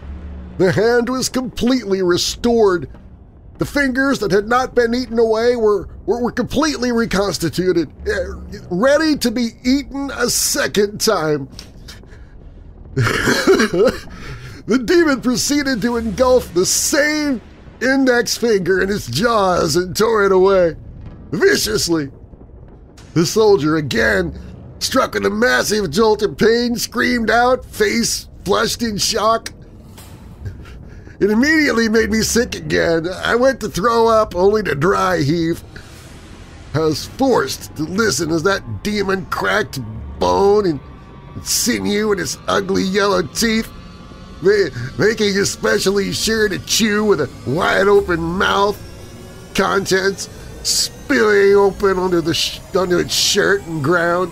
the hand was completely restored the fingers that had not been eaten away were, were, were completely reconstituted, eh, ready to be eaten a second time. the demon proceeded to engulf the same index finger in its jaws and tore it away, viciously. The soldier again, struck with a massive jolt of pain, screamed out, face flushed in shock. It immediately made me sick again. I went to throw up only to dry heave. I was forced to listen as that demon cracked bone and sinew in its ugly yellow teeth, making especially sure to chew with a wide-open mouth, contents spilling open under, the onto its shirt and ground.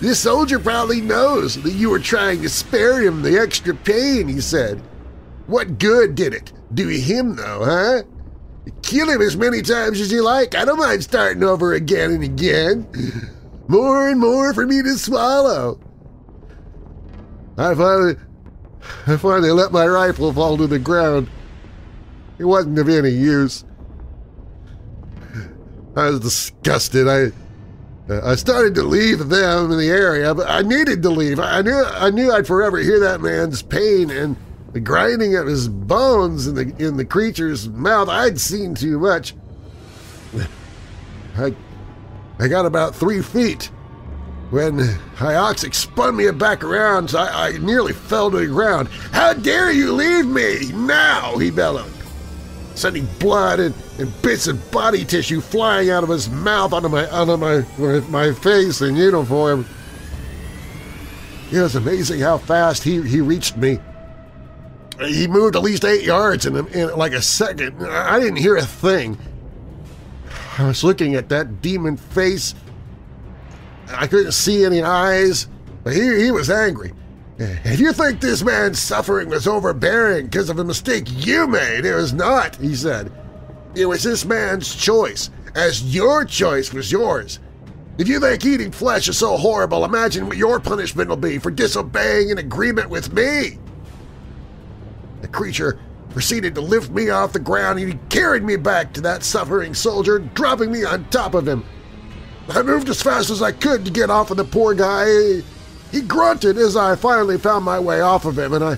This soldier probably knows that you were trying to spare him the extra pain, he said. What good did it do him, though, huh? Kill him as many times as you like. I don't mind starting over again and again. More and more for me to swallow. I finally, I finally let my rifle fall to the ground. It wasn't of any use. I was disgusted. I I started to leave them in the area, but I needed to leave. I knew I knew I'd forever hear that man's pain and the grinding of his bones in the in the creature's mouth. I'd seen too much. I I got about three feet when Ioxic spun me back around, so I, I nearly fell to the ground. How dare you leave me now? he bellowed, sending blood and, and bits of body tissue flying out of his mouth onto my onto my my face and uniform. It was amazing how fast he, he reached me. He moved at least eight yards in, in like a second. I didn't hear a thing. I was looking at that demon face. I couldn't see any eyes, but he, he was angry. If you think this man's suffering was overbearing because of a mistake you made, it was not, he said. It was this man's choice, as your choice was yours. If you think eating flesh is so horrible, imagine what your punishment will be for disobeying an agreement with me. The creature proceeded to lift me off the ground and he carried me back to that suffering soldier, dropping me on top of him. I moved as fast as I could to get off of the poor guy. He grunted as I finally found my way off of him, and I,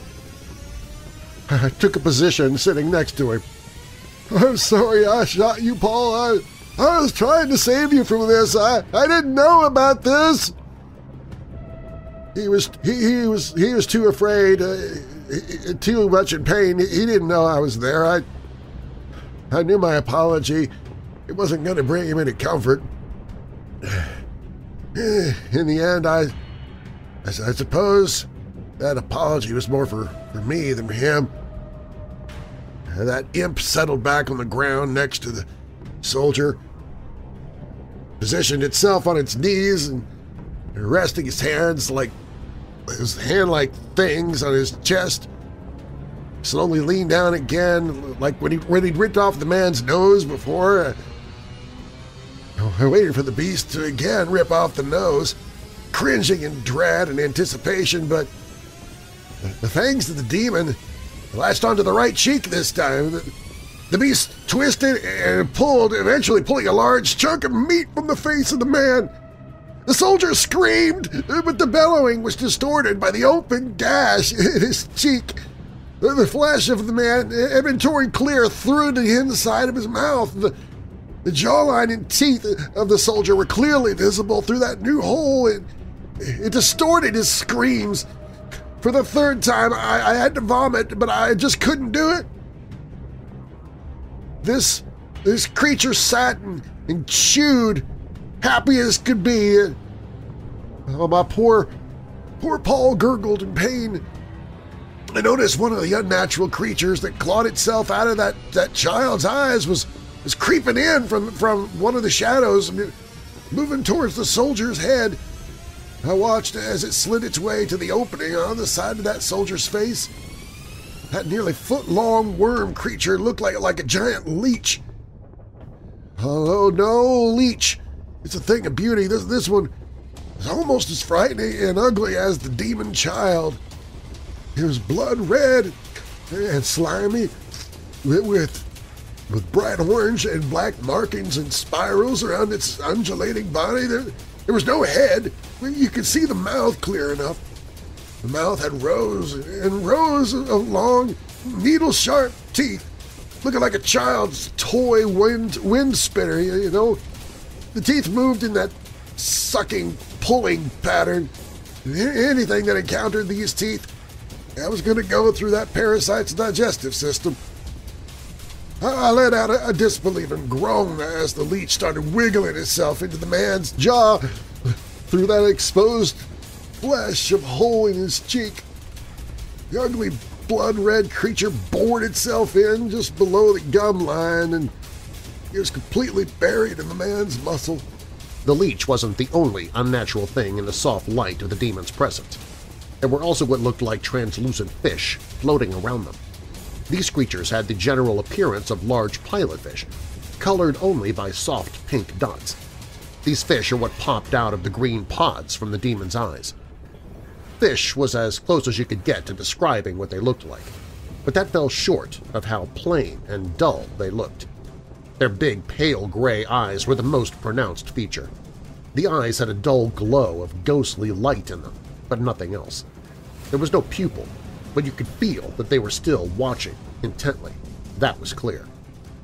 I took a position sitting next to him. I'm sorry I shot you, Paul. I, I was trying to save you from this. I, I didn't know about this. He was he, he was he was too afraid, uh, too much in pain. He didn't know I was there. I I knew my apology. It wasn't going to bring him any comfort. In the end, I, I, I suppose that apology was more for, for me than for him. That imp settled back on the ground next to the soldier, positioned itself on its knees and resting its hands like his hand-like things on his chest. Slowly leaned down again, like when he when he'd ripped off the man's nose before. I waited for the beast to again rip off the nose, cringing in dread and anticipation, but the fangs of the demon latched onto the right cheek this time. The, the beast twisted and pulled, eventually pulling a large chunk of meat from the face of the man. The soldier screamed, but the bellowing was distorted by the open gash in his cheek. The flesh of the man had been torn clear through the inside of his mouth. The, the jawline and teeth of the soldier were clearly visible through that new hole. It, it distorted his screams. For the third time, I, I had to vomit, but I just couldn't do it. This this creature sat and, and chewed, happy as could be. Oh, my poor, poor Paul gurgled in pain. I noticed one of the unnatural creatures that clawed itself out of that, that child's eyes was, was creeping in from, from one of the shadows, moving towards the soldier's head. I watched as it slid its way to the opening on the side of that soldier's face. That nearly foot-long worm creature looked like, like a giant leech. Oh, no, leech. It's a thing of beauty. This, this one is almost as frightening and ugly as the demon child. It was blood red and slimy with, with, bright orange and black markings and spirals around its undulating body. There, there was no head. You could see the mouth clear enough. The mouth had rows and rows of long, needle-sharp teeth, looking like a child's toy wind wind spinner. You know, the teeth moved in that sucking, pulling pattern. Anything that encountered these teeth, I was going to go through that parasite's digestive system. I let out a, a disbelieving groan as the leech started wiggling itself into the man's jaw through that exposed flesh of hole in his cheek. The ugly blood-red creature bored itself in just below the gum line and it was completely buried in the man's muscle. The leech wasn't the only unnatural thing in the soft light of the demon's presence. There were also what looked like translucent fish floating around them. These creatures had the general appearance of large pilotfish, colored only by soft pink dots. These fish are what popped out of the green pods from the demon's eyes. Fish was as close as you could get to describing what they looked like, but that fell short of how plain and dull they looked. Their big, pale gray eyes were the most pronounced feature. The eyes had a dull glow of ghostly light in them, but nothing else. There was no pupil, but you could feel that they were still watching intently. That was clear.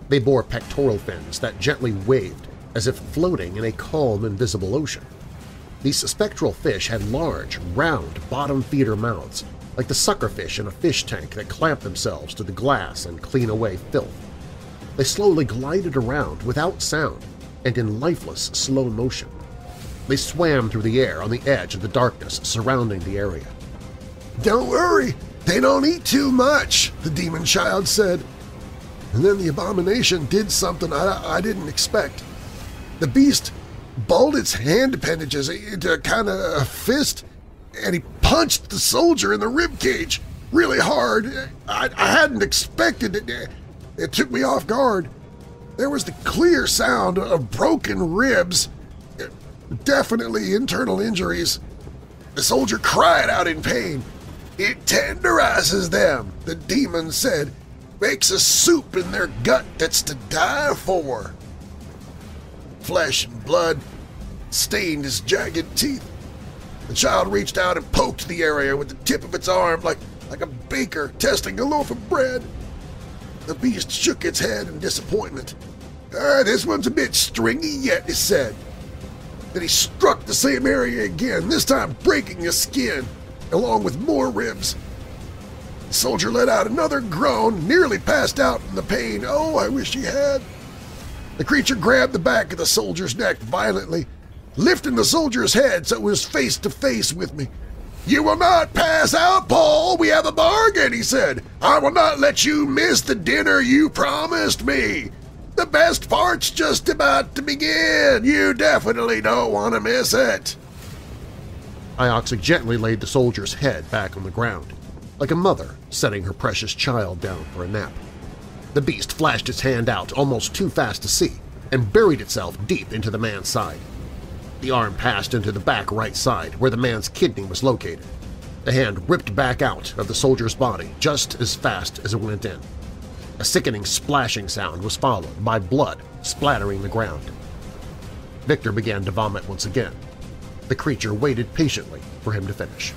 They bore pectoral fins that gently waved as if floating in a calm, invisible ocean. These spectral fish had large, round, bottom-feeder mouths, like the suckerfish in a fish tank that clamp themselves to the glass and clean away filth. They slowly glided around without sound and in lifeless, slow motion. They swam through the air on the edge of the darkness surrounding the area. Don't worry, They don't eat too much, the demon child said. And then the abomination did something I, I didn't expect. The beast balled its hand appendages into a kind of a fist, and he punched the soldier in the rib cage really hard. I, I hadn't expected it. It took me off guard. There was the clear sound of broken ribs, definitely internal injuries. The soldier cried out in pain. It tenderizes them, the demon said, makes a soup in their gut that's to die for. Flesh and blood stained his jagged teeth. The child reached out and poked the area with the tip of its arm like, like a baker testing a loaf of bread. The beast shook its head in disappointment. Ah, this one's a bit stringy yet, he said. Then he struck the same area again, this time breaking the skin, along with more ribs. The soldier let out another groan, nearly passed out from the pain. Oh, I wish he had. The creature grabbed the back of the soldier's neck violently, lifting the soldier's head so it was face to face with me. You will not pass out, Paul. We have a bargain, he said. I will not let you miss the dinner you promised me. The best part's just about to begin. You definitely don't want to miss it. Ioxic gently laid the soldier's head back on the ground, like a mother setting her precious child down for a nap. The beast flashed its hand out almost too fast to see and buried itself deep into the man's side. The arm passed into the back right side where the man's kidney was located. The hand ripped back out of the soldier's body just as fast as it went in. A sickening splashing sound was followed by blood splattering the ground. Victor began to vomit once again. The creature waited patiently for him to finish.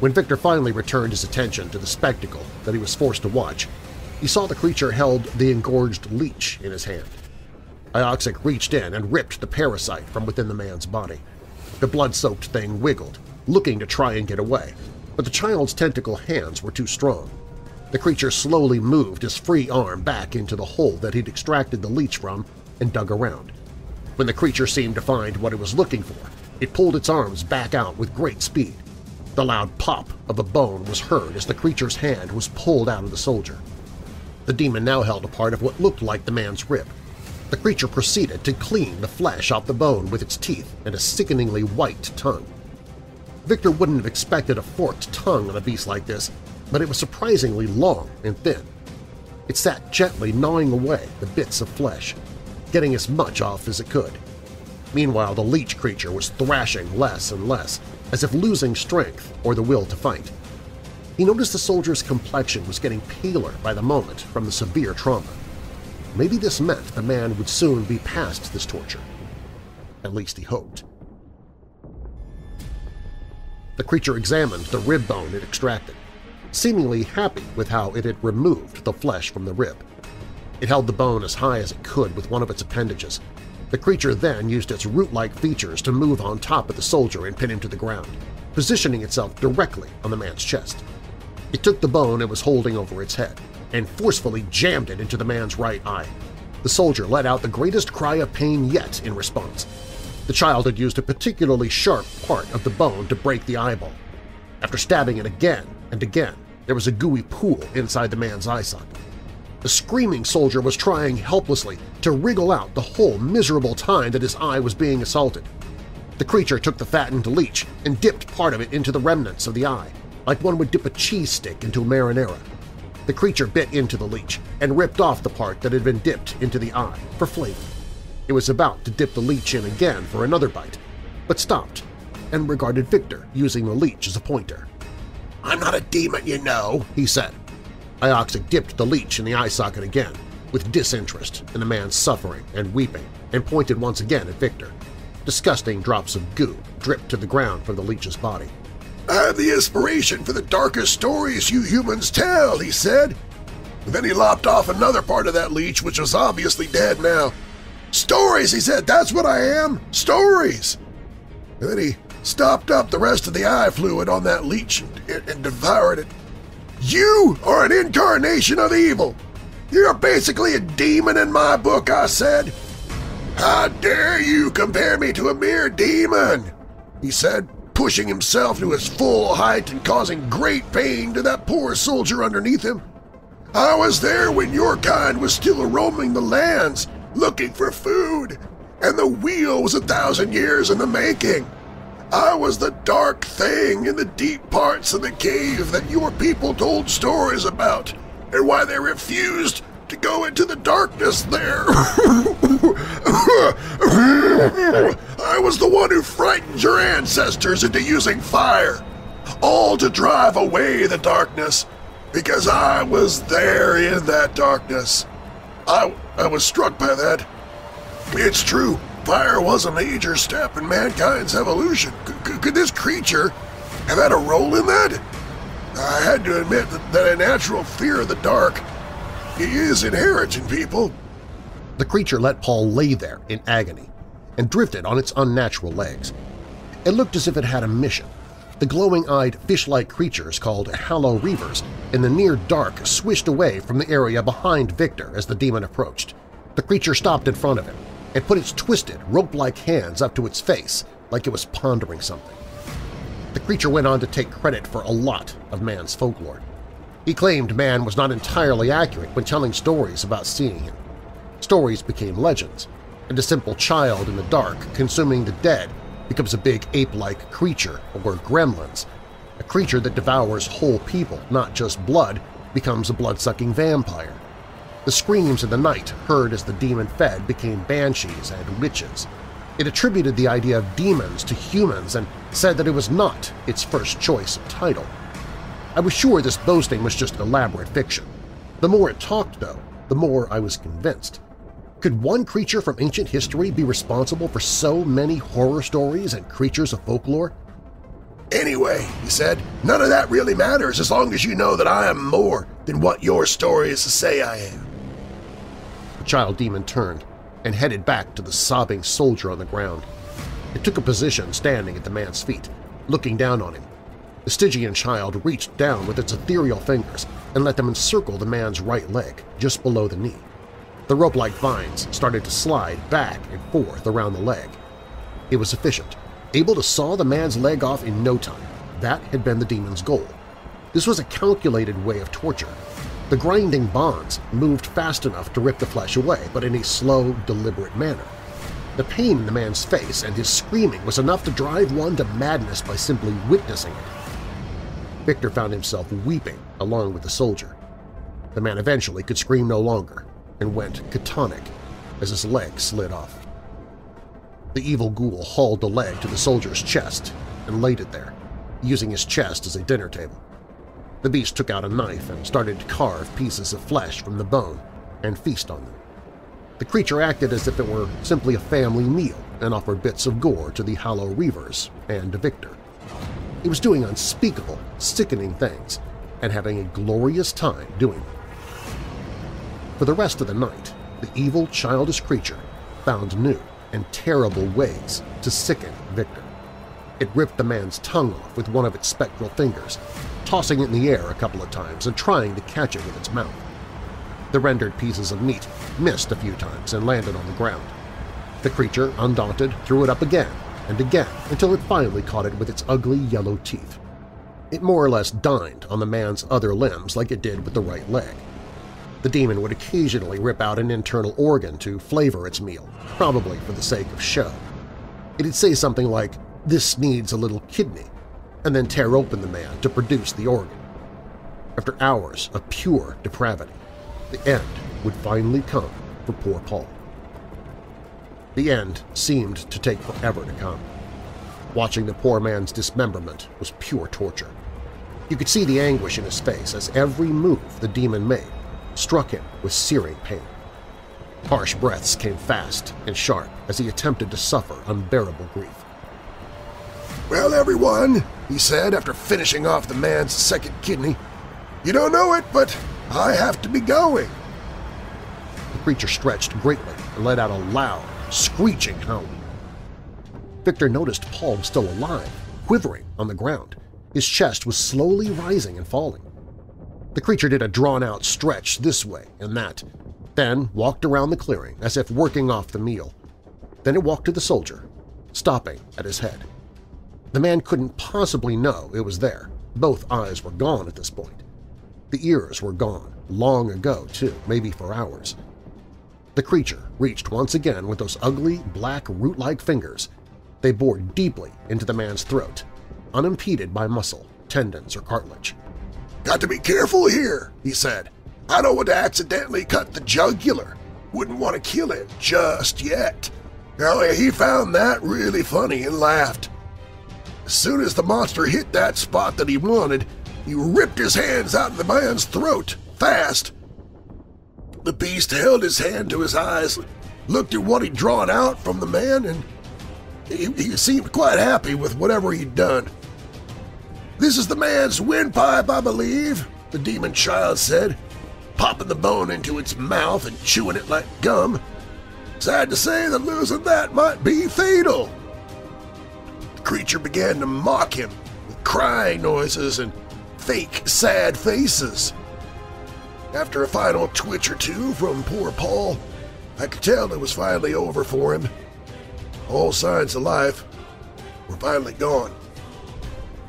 When Victor finally returned his attention to the spectacle that he was forced to watch, he saw the creature held the engorged leech in his hand. Ioxic reached in and ripped the parasite from within the man's body. The blood-soaked thing wiggled, looking to try and get away, but the child's tentacle hands were too strong. The creature slowly moved his free arm back into the hole that he'd extracted the leech from and dug around. When the creature seemed to find what it was looking for, it pulled its arms back out with great speed. The loud pop of a bone was heard as the creature's hand was pulled out of the soldier. The demon now held a part of what looked like the man's rib, the creature proceeded to clean the flesh off the bone with its teeth and a sickeningly white tongue. Victor wouldn't have expected a forked tongue on a beast like this, but it was surprisingly long and thin. It sat gently gnawing away the bits of flesh, getting as much off as it could. Meanwhile, the leech creature was thrashing less and less, as if losing strength or the will to fight. He noticed the soldier's complexion was getting paler by the moment from the severe trauma. Maybe this meant the man would soon be past this torture. At least he hoped. The creature examined the rib bone it extracted, seemingly happy with how it had removed the flesh from the rib. It held the bone as high as it could with one of its appendages. The creature then used its root-like features to move on top of the soldier and pin him to the ground, positioning itself directly on the man's chest. It took the bone it was holding over its head, and forcefully jammed it into the man's right eye. The soldier let out the greatest cry of pain yet in response. The child had used a particularly sharp part of the bone to break the eyeball. After stabbing it again and again, there was a gooey pool inside the man's eye socket. The screaming soldier was trying helplessly to wriggle out the whole miserable time that his eye was being assaulted. The creature took the fattened leech and dipped part of it into the remnants of the eye, like one would dip a cheese stick into a marinara. The creature bit into the leech and ripped off the part that had been dipped into the eye for flavor. It was about to dip the leech in again for another bite, but stopped and regarded Victor using the leech as a pointer. I'm not a demon, you know, he said. Ioxic dipped the leech in the eye socket again, with disinterest in the man's suffering and weeping, and pointed once again at Victor. Disgusting drops of goo dripped to the ground from the leech's body. I have the inspiration for the darkest stories you humans tell, he said. Then he lopped off another part of that leech, which was obviously dead now. Stories, he said, that's what I am, stories. And then he stopped up the rest of the eye fluid on that leech and, and devoured it. You are an incarnation of evil. You're basically a demon in my book, I said. How dare you compare me to a mere demon? He said, pushing himself to his full height and causing great pain to that poor soldier underneath him. I was there when your kind was still roaming the lands, looking for food, and the wheel was a thousand years in the making. I was the dark thing in the deep parts of the cave that your people told stories about, and why they refused to go into the darkness there. I was the one who frightened your ancestors into using fire, all to drive away the darkness because I was there in that darkness. I, I was struck by that. It's true, fire was a major step in mankind's evolution. C could this creature have had a role in that? I had to admit that, that a natural fear of the dark is inherent in people. The creature let Paul lay there in agony and drifted on its unnatural legs. It looked as if it had a mission, the glowing-eyed fish-like creatures called Hallow Reavers in the near dark swished away from the area behind Victor as the demon approached. The creature stopped in front of him and put its twisted, rope-like hands up to its face like it was pondering something. The creature went on to take credit for a lot of man's folklore. He claimed man was not entirely accurate when telling stories about seeing him. Stories became legends, and a simple child in the dark consuming the dead becomes a big ape-like creature, or gremlins. A creature that devours whole people, not just blood, becomes a blood-sucking vampire. The screams in the night heard as the demon fed became banshees and witches. It attributed the idea of demons to humans and said that it was not its first choice title. I was sure this boasting was just elaborate fiction. The more it talked, though, the more I was convinced. Could one creature from ancient history be responsible for so many horror stories and creatures of folklore? Anyway, he said, none of that really matters as long as you know that I am more than what your stories say I am. The child demon turned and headed back to the sobbing soldier on the ground. It took a position standing at the man's feet, looking down on him. The Stygian child reached down with its ethereal fingers and let them encircle the man's right leg, just below the knee. The rope-like vines started to slide back and forth around the leg. It was efficient, able to saw the man's leg off in no time. That had been the demon's goal. This was a calculated way of torture. The grinding bonds moved fast enough to rip the flesh away, but in a slow, deliberate manner. The pain in the man's face and his screaming was enough to drive one to madness by simply witnessing it. Victor found himself weeping along with the soldier. The man eventually could scream no longer and went catonic as his leg slid off. The evil ghoul hauled the leg to the soldier's chest and laid it there, using his chest as a dinner table. The beast took out a knife and started to carve pieces of flesh from the bone and feast on them. The creature acted as if it were simply a family meal and offered bits of gore to the Hollow Reavers and to Victor. He was doing unspeakable, sickening things and having a glorious time doing them. For the rest of the night, the evil, childish creature found new and terrible ways to sicken Victor. It ripped the man's tongue off with one of its spectral fingers, tossing it in the air a couple of times and trying to catch it with its mouth. The rendered pieces of meat missed a few times and landed on the ground. The creature, undaunted, threw it up again and again until it finally caught it with its ugly yellow teeth. It more or less dined on the man's other limbs like it did with the right leg. The demon would occasionally rip out an internal organ to flavor its meal, probably for the sake of show. It'd say something like, this needs a little kidney, and then tear open the man to produce the organ. After hours of pure depravity, the end would finally come for poor Paul. The end seemed to take forever to come. Watching the poor man's dismemberment was pure torture. You could see the anguish in his face as every move the demon made struck him with searing pain. Harsh breaths came fast and sharp as he attempted to suffer unbearable grief. Well, everyone, he said after finishing off the man's second kidney, you don't know it, but I have to be going. The creature stretched greatly and let out a loud, screeching howl. Victor noticed Paul was still alive, quivering on the ground. His chest was slowly rising and falling. The creature did a drawn-out stretch this way and that, then walked around the clearing as if working off the meal. Then it walked to the soldier, stopping at his head. The man couldn't possibly know it was there. Both eyes were gone at this point. The ears were gone, long ago too, maybe for hours. The creature reached once again with those ugly, black, root-like fingers. They bored deeply into the man's throat, unimpeded by muscle, tendons, or cartilage. Got to be careful here, he said. I don't want to accidentally cut the jugular. Wouldn't want to kill it just yet. Oh, he found that really funny and laughed. As soon as the monster hit that spot that he wanted, he ripped his hands out of the man's throat, fast. The beast held his hand to his eyes, looked at what he'd drawn out from the man, and he, he seemed quite happy with whatever he'd done. This is the man's windpipe, I believe, the demon child said, popping the bone into its mouth and chewing it like gum. Sad to say that losing that might be fatal. The creature began to mock him with crying noises and fake sad faces. After a final twitch or two from poor Paul, I could tell it was finally over for him. All signs of life were finally gone.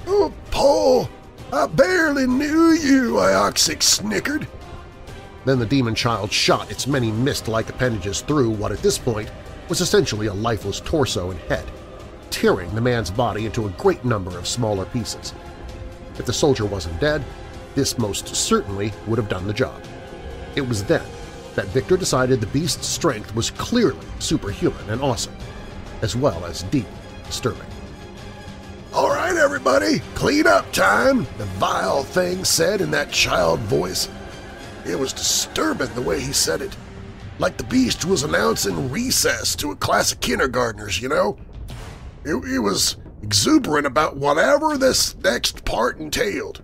Oh, Paul, I barely knew you, Ioxic snickered. Then the demon child shot its many mist-like appendages through what at this point was essentially a lifeless torso and head, tearing the man's body into a great number of smaller pieces. If the soldier wasn't dead, this most certainly would have done the job. It was then that Victor decided the beast's strength was clearly superhuman and awesome, as well as deep disturbing. Everybody, clean up time, the vile thing said in that child voice. It was disturbing the way he said it, like the beast was announcing recess to a class of kindergartners, you know? It, it was exuberant about whatever this next part entailed.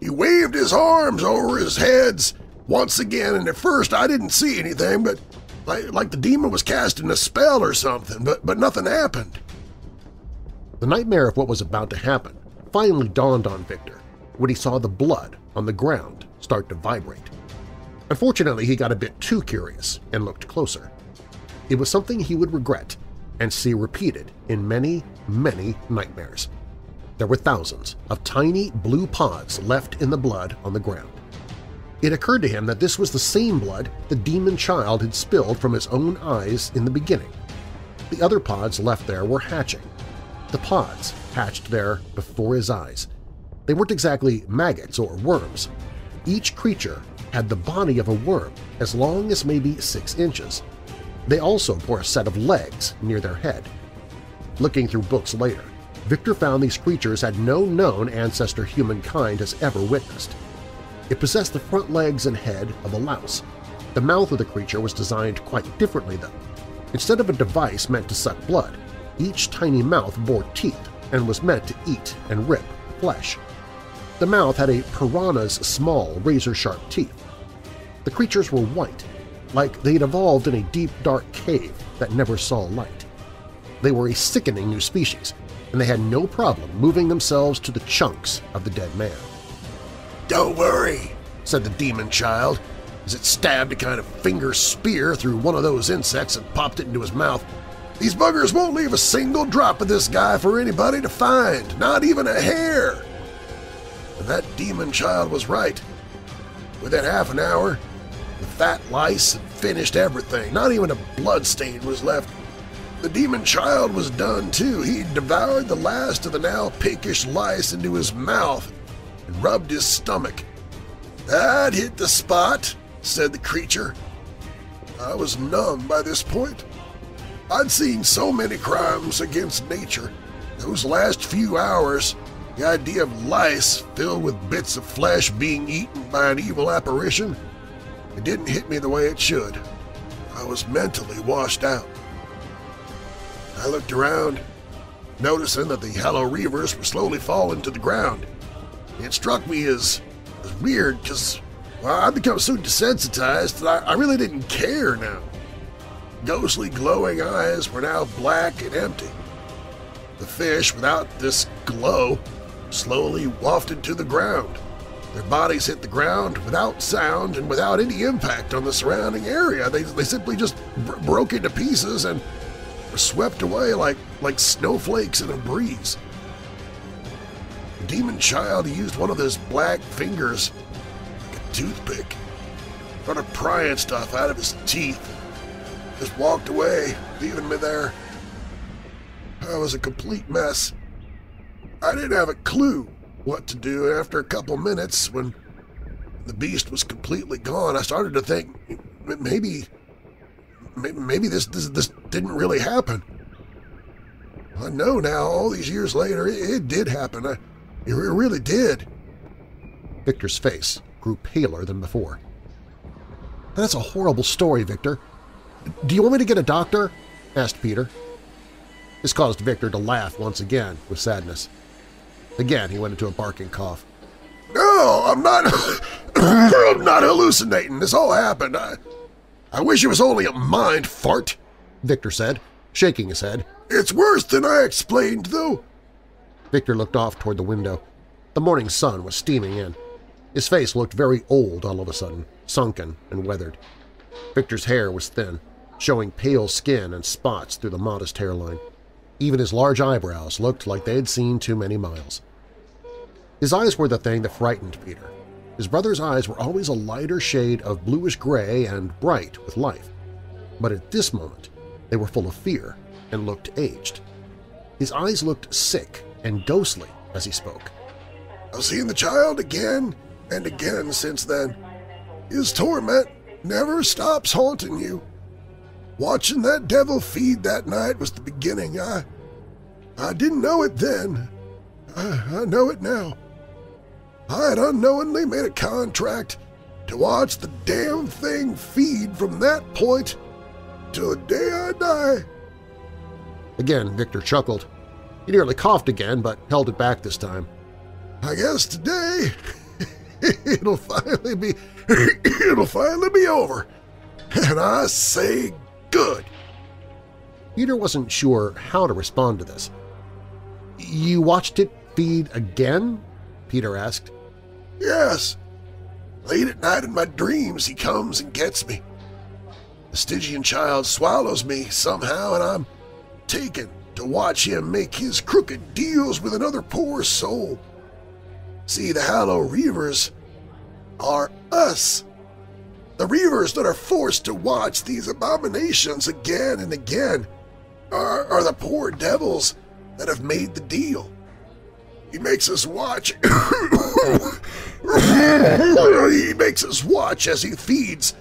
He waved his arms over his heads once again, and at first I didn't see anything, but like, like the demon was casting a spell or something, but, but nothing happened. The nightmare of what was about to happen finally dawned on Victor when he saw the blood on the ground start to vibrate. Unfortunately, he got a bit too curious and looked closer. It was something he would regret and see repeated in many, many nightmares. There were thousands of tiny blue pods left in the blood on the ground. It occurred to him that this was the same blood the demon child had spilled from his own eyes in the beginning. The other pods left there were hatching. The pods hatched there before his eyes. They weren't exactly maggots or worms. Each creature had the body of a worm as long as maybe six inches. They also bore a set of legs near their head. Looking through books later, Victor found these creatures had no known ancestor humankind has ever witnessed. It possessed the front legs and head of a louse. The mouth of the creature was designed quite differently, though. Instead of a device meant to suck blood, each tiny mouth bore teeth and was meant to eat and rip flesh. The mouth had a piranha's small, razor-sharp teeth. The creatures were white, like they'd evolved in a deep, dark cave that never saw light. They were a sickening new species, and they had no problem moving themselves to the chunks of the dead man. Don't worry, said the demon child as it stabbed a kind of finger spear through one of those insects and popped it into his mouth. These buggers won't leave a single drop of this guy for anybody to find, not even a hair. And that demon child was right. Within half an hour, the fat lice had finished everything. Not even a blood stain was left. The demon child was done too. He devoured the last of the now pinkish lice into his mouth and rubbed his stomach. That hit the spot, said the creature. I was numb by this point. I'd seen so many crimes against nature. Those last few hours, the idea of lice filled with bits of flesh being eaten by an evil apparition, it didn't hit me the way it should. I was mentally washed out. I looked around, noticing that the Hallow Reavers were slowly falling to the ground. It struck me as, as weird because well, I'd become so desensitized that I, I really didn't care now. Ghostly glowing eyes were now black and empty. The fish, without this glow, slowly wafted to the ground. Their bodies hit the ground without sound and without any impact on the surrounding area. They, they simply just broke into pieces and were swept away like, like snowflakes in a breeze. demon child, used one of those black fingers, like a toothpick, started prying stuff out of his teeth. Just walked away, leaving me there. I was a complete mess. I didn't have a clue what to do after a couple minutes when the beast was completely gone. I started to think maybe maybe this this, this didn't really happen. I know now, all these years later, it, it did happen. I, it really did. Victor's face grew paler than before. That's a horrible story, Victor. Do you want me to get a doctor? asked Peter. This caused Victor to laugh once again with sadness. Again, he went into a barking cough. No, I'm not. I'm not hallucinating. This all happened. I, I wish it was only a mind fart, Victor said, shaking his head. It's worse than I explained, though. Victor looked off toward the window. The morning sun was steaming in. His face looked very old all of a sudden, sunken and weathered. Victor's hair was thin, showing pale skin and spots through the modest hairline. Even his large eyebrows looked like they had seen too many miles. His eyes were the thing that frightened Peter. His brother's eyes were always a lighter shade of bluish-gray and bright with life. But at this moment, they were full of fear and looked aged. His eyes looked sick and ghostly as he spoke. I've seen the child again and again since then. His torment never stops haunting you. Watching that devil feed that night was the beginning. I, I didn't know it then. I, I know it now. I had unknowingly made a contract to watch the damn thing feed from that point till the day I die. Again, Victor chuckled. He nearly coughed again, but held it back this time. I guess today it'll finally be it'll finally be over. And I say good. Peter wasn't sure how to respond to this. You watched it feed again? Peter asked. Yes. Late at night in my dreams he comes and gets me. The Stygian child swallows me somehow and I'm taken to watch him make his crooked deals with another poor soul. See, the Hallow Reavers are us. The Reavers that are forced to watch these abominations again and again are, are the poor devils that have made the deal. He makes us watch. he makes us watch as he feeds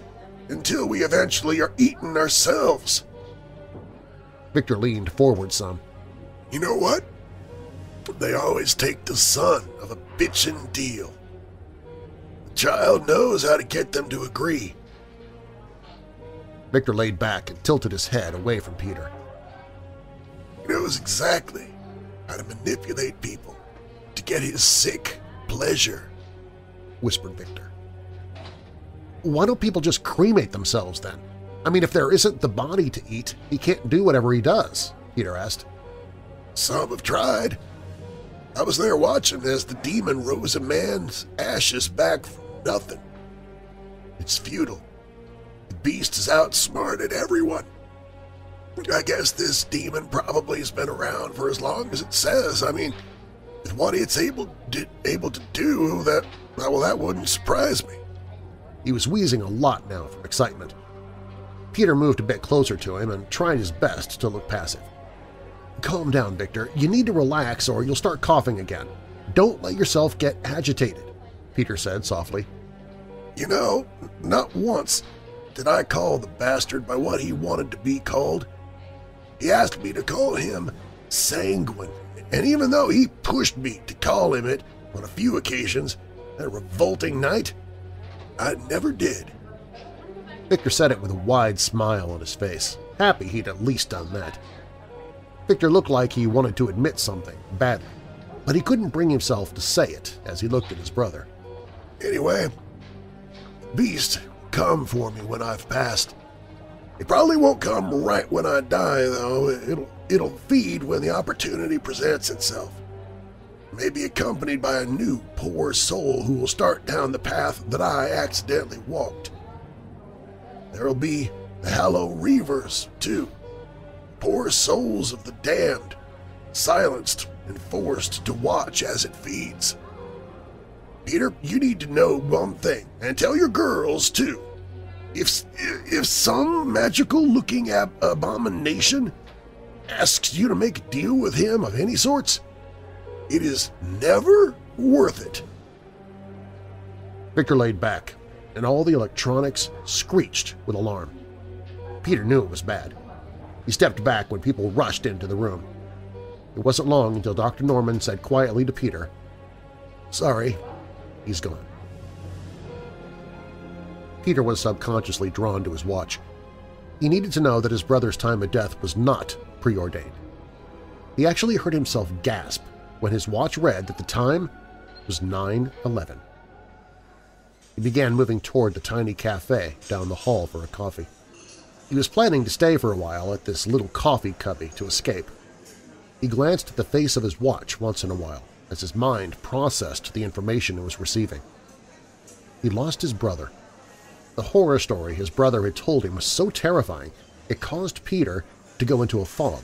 until we eventually are eaten ourselves. Victor leaned forward some. You know what? They always take the son of a bitchin' deal. Child knows how to get them to agree. Victor laid back and tilted his head away from Peter. He knows exactly how to manipulate people to get his sick pleasure, whispered Victor. Why don't people just cremate themselves then? I mean, if there isn't the body to eat, he can't do whatever he does, Peter asked. Some have tried. I was there watching as the demon rose a man's ashes back from nothing. It's futile. The beast has outsmarted everyone. I guess this demon probably has been around for as long as it says. I mean, with what it's able to, able to do, that well, that wouldn't surprise me. He was wheezing a lot now from excitement. Peter moved a bit closer to him and tried his best to look passive. Calm down, Victor. You need to relax or you'll start coughing again. Don't let yourself get agitated, Peter said softly. You know, not once did I call the bastard by what he wanted to be called. He asked me to call him Sanguine, and even though he pushed me to call him it on a few occasions, that revolting night, I never did. Victor said it with a wide smile on his face, happy he'd at least done that. Victor looked like he wanted to admit something, badly, but he couldn't bring himself to say it as he looked at his brother. Anyway, beast come for me when I've passed. It probably won't come right when I die, though. It'll, it'll feed when the opportunity presents itself. Maybe accompanied by a new poor soul who will start down the path that I accidentally walked. There'll be the Hallow Reavers, too. Poor souls of the damned, silenced and forced to watch as it feeds. Peter, you need to know one thing, and tell your girls, too. If, if some magical-looking ab abomination asks you to make a deal with him of any sorts, it is never worth it. Victor laid back, and all the electronics screeched with alarm. Peter knew it was bad. He stepped back when people rushed into the room. It wasn't long until Dr. Norman said quietly to Peter, Sorry, he's gone. Peter was subconsciously drawn to his watch. He needed to know that his brother's time of death was not preordained. He actually heard himself gasp when his watch read that the time was 9-11. He began moving toward the tiny cafe down the hall for a coffee. He was planning to stay for a while at this little coffee cubby to escape. He glanced at the face of his watch once in a while as his mind processed the information it was receiving. He lost his brother. The horror story his brother had told him was so terrifying it caused Peter to go into a fog.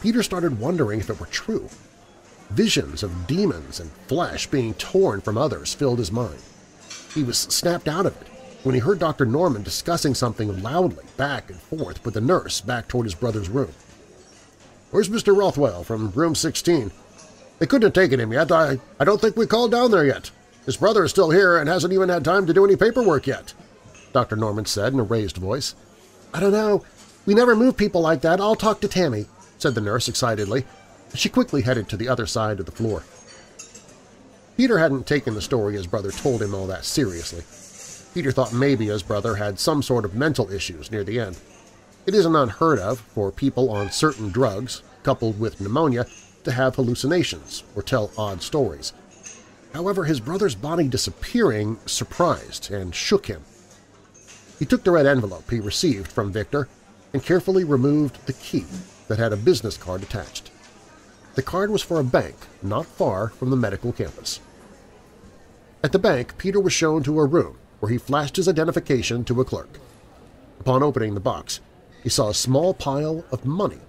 Peter started wondering if it were true. Visions of demons and flesh being torn from others filled his mind. He was snapped out of it when he heard Dr. Norman discussing something loudly back and forth with the nurse back toward his brother's room. Where's Mr. Rothwell from room 16? They couldn't have taken him yet. I, I don't think we called down there yet. His brother is still here and hasn't even had time to do any paperwork yet, Dr. Norman said in a raised voice. I don't know. We never move people like that. I'll talk to Tammy, said the nurse excitedly. She quickly headed to the other side of the floor. Peter hadn't taken the story his brother told him all that seriously. Peter thought maybe his brother had some sort of mental issues near the end. It isn't unheard of for people on certain drugs, coupled with pneumonia, to have hallucinations or tell odd stories. However, his brother's body disappearing surprised and shook him. He took the red envelope he received from Victor and carefully removed the key that had a business card attached. The card was for a bank not far from the medical campus. At the bank, Peter was shown to a room where he flashed his identification to a clerk. Upon opening the box, he saw a small pile of money,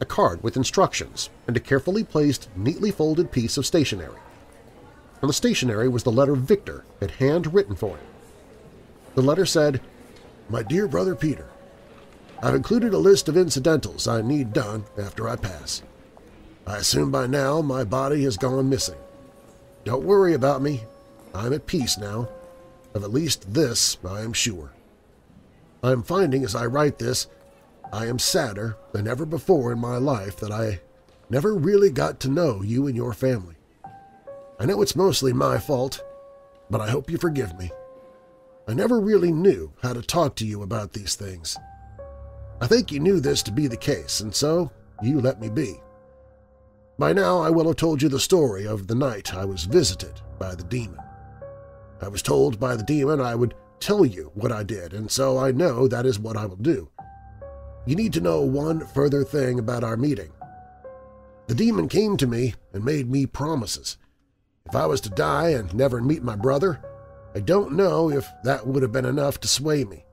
a card with instructions, and a carefully placed, neatly folded piece of stationery. On the stationery was the letter Victor had hand-written for him. The letter said, My dear brother Peter, I've included a list of incidentals I need done after I pass. I assume by now my body has gone missing. Don't worry about me. I'm at peace now. Of at least this I am sure. I am finding as I write this I am sadder than ever before in my life that I never really got to know you and your family. I know it's mostly my fault, but I hope you forgive me. I never really knew how to talk to you about these things. I think you knew this to be the case, and so you let me be. By now I will have told you the story of the night I was visited by the demon. I was told by the demon I would tell you what I did, and so I know that is what I will do. You need to know one further thing about our meeting. The demon came to me and made me promises. If I was to die and never meet my brother, I don't know if that would have been enough to sway me.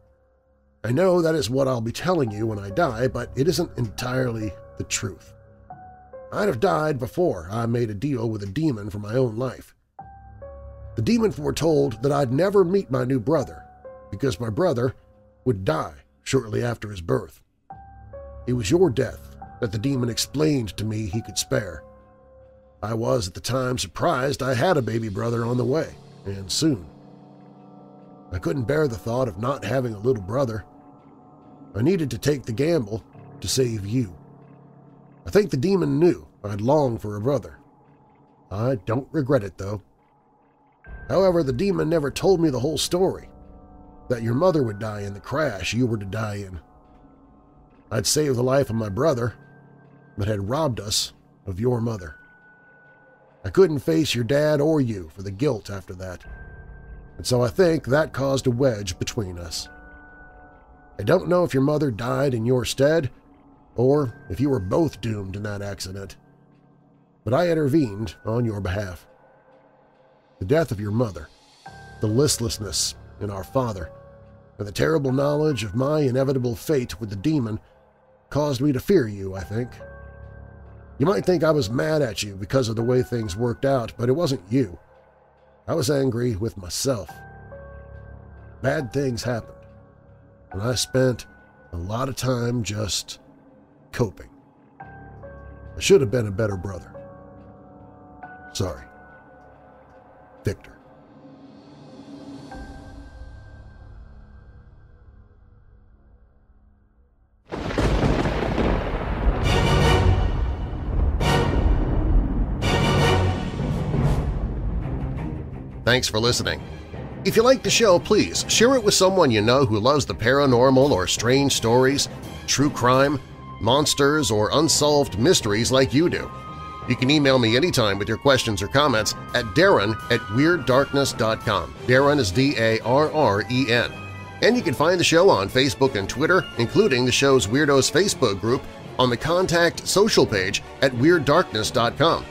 I know that is what I'll be telling you when I die, but it isn't entirely the truth. I'd have died before I made a deal with a demon for my own life. The demon foretold that I'd never meet my new brother because my brother would die shortly after his birth. It was your death that the demon explained to me he could spare. I was at the time surprised I had a baby brother on the way, and soon. I couldn't bear the thought of not having a little brother. I needed to take the gamble to save you. I think the demon knew I'd long for a brother. I don't regret it, though. However, the demon never told me the whole story, that your mother would die in the crash you were to die in. I'd saved the life of my brother, but had robbed us of your mother. I couldn't face your dad or you for the guilt after that, and so I think that caused a wedge between us. I don't know if your mother died in your stead or if you were both doomed in that accident. But I intervened on your behalf. The death of your mother, the listlessness in our father, and the terrible knowledge of my inevitable fate with the demon caused me to fear you, I think. You might think I was mad at you because of the way things worked out, but it wasn't you. I was angry with myself. Bad things happened, and I spent a lot of time just coping. I should have been a better brother. Sorry. Victor. Thanks for listening. If you like the show, please share it with someone you know who loves the paranormal or strange stories, true crime, monsters, or unsolved mysteries like you do. You can email me anytime with your questions or comments at darren at WeirdDarkness.com. Darren is D-A-R-R-E-N. And you can find the show on Facebook and Twitter, including the show's Weirdos Facebook group, on the Contact social page at WeirdDarkness.com.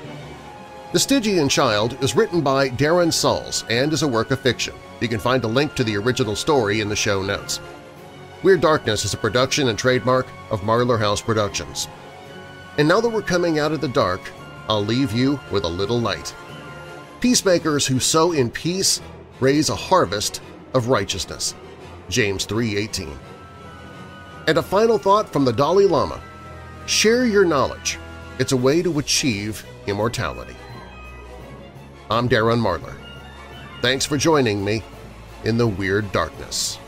The Stygian Child is written by Daren Salls and is a work of fiction. You can find a link to the original story in the show notes. Weird Darkness is a production and trademark of Marlar House Productions. And now that we're coming out of the dark, I'll leave you with a little light. Peacemakers who sow in peace raise a harvest of righteousness. James 3.18 And a final thought from the Dalai Lama. Share your knowledge. It's a way to achieve immortality. I'm Darren Marlar. Thanks for joining me in the Weird Darkness.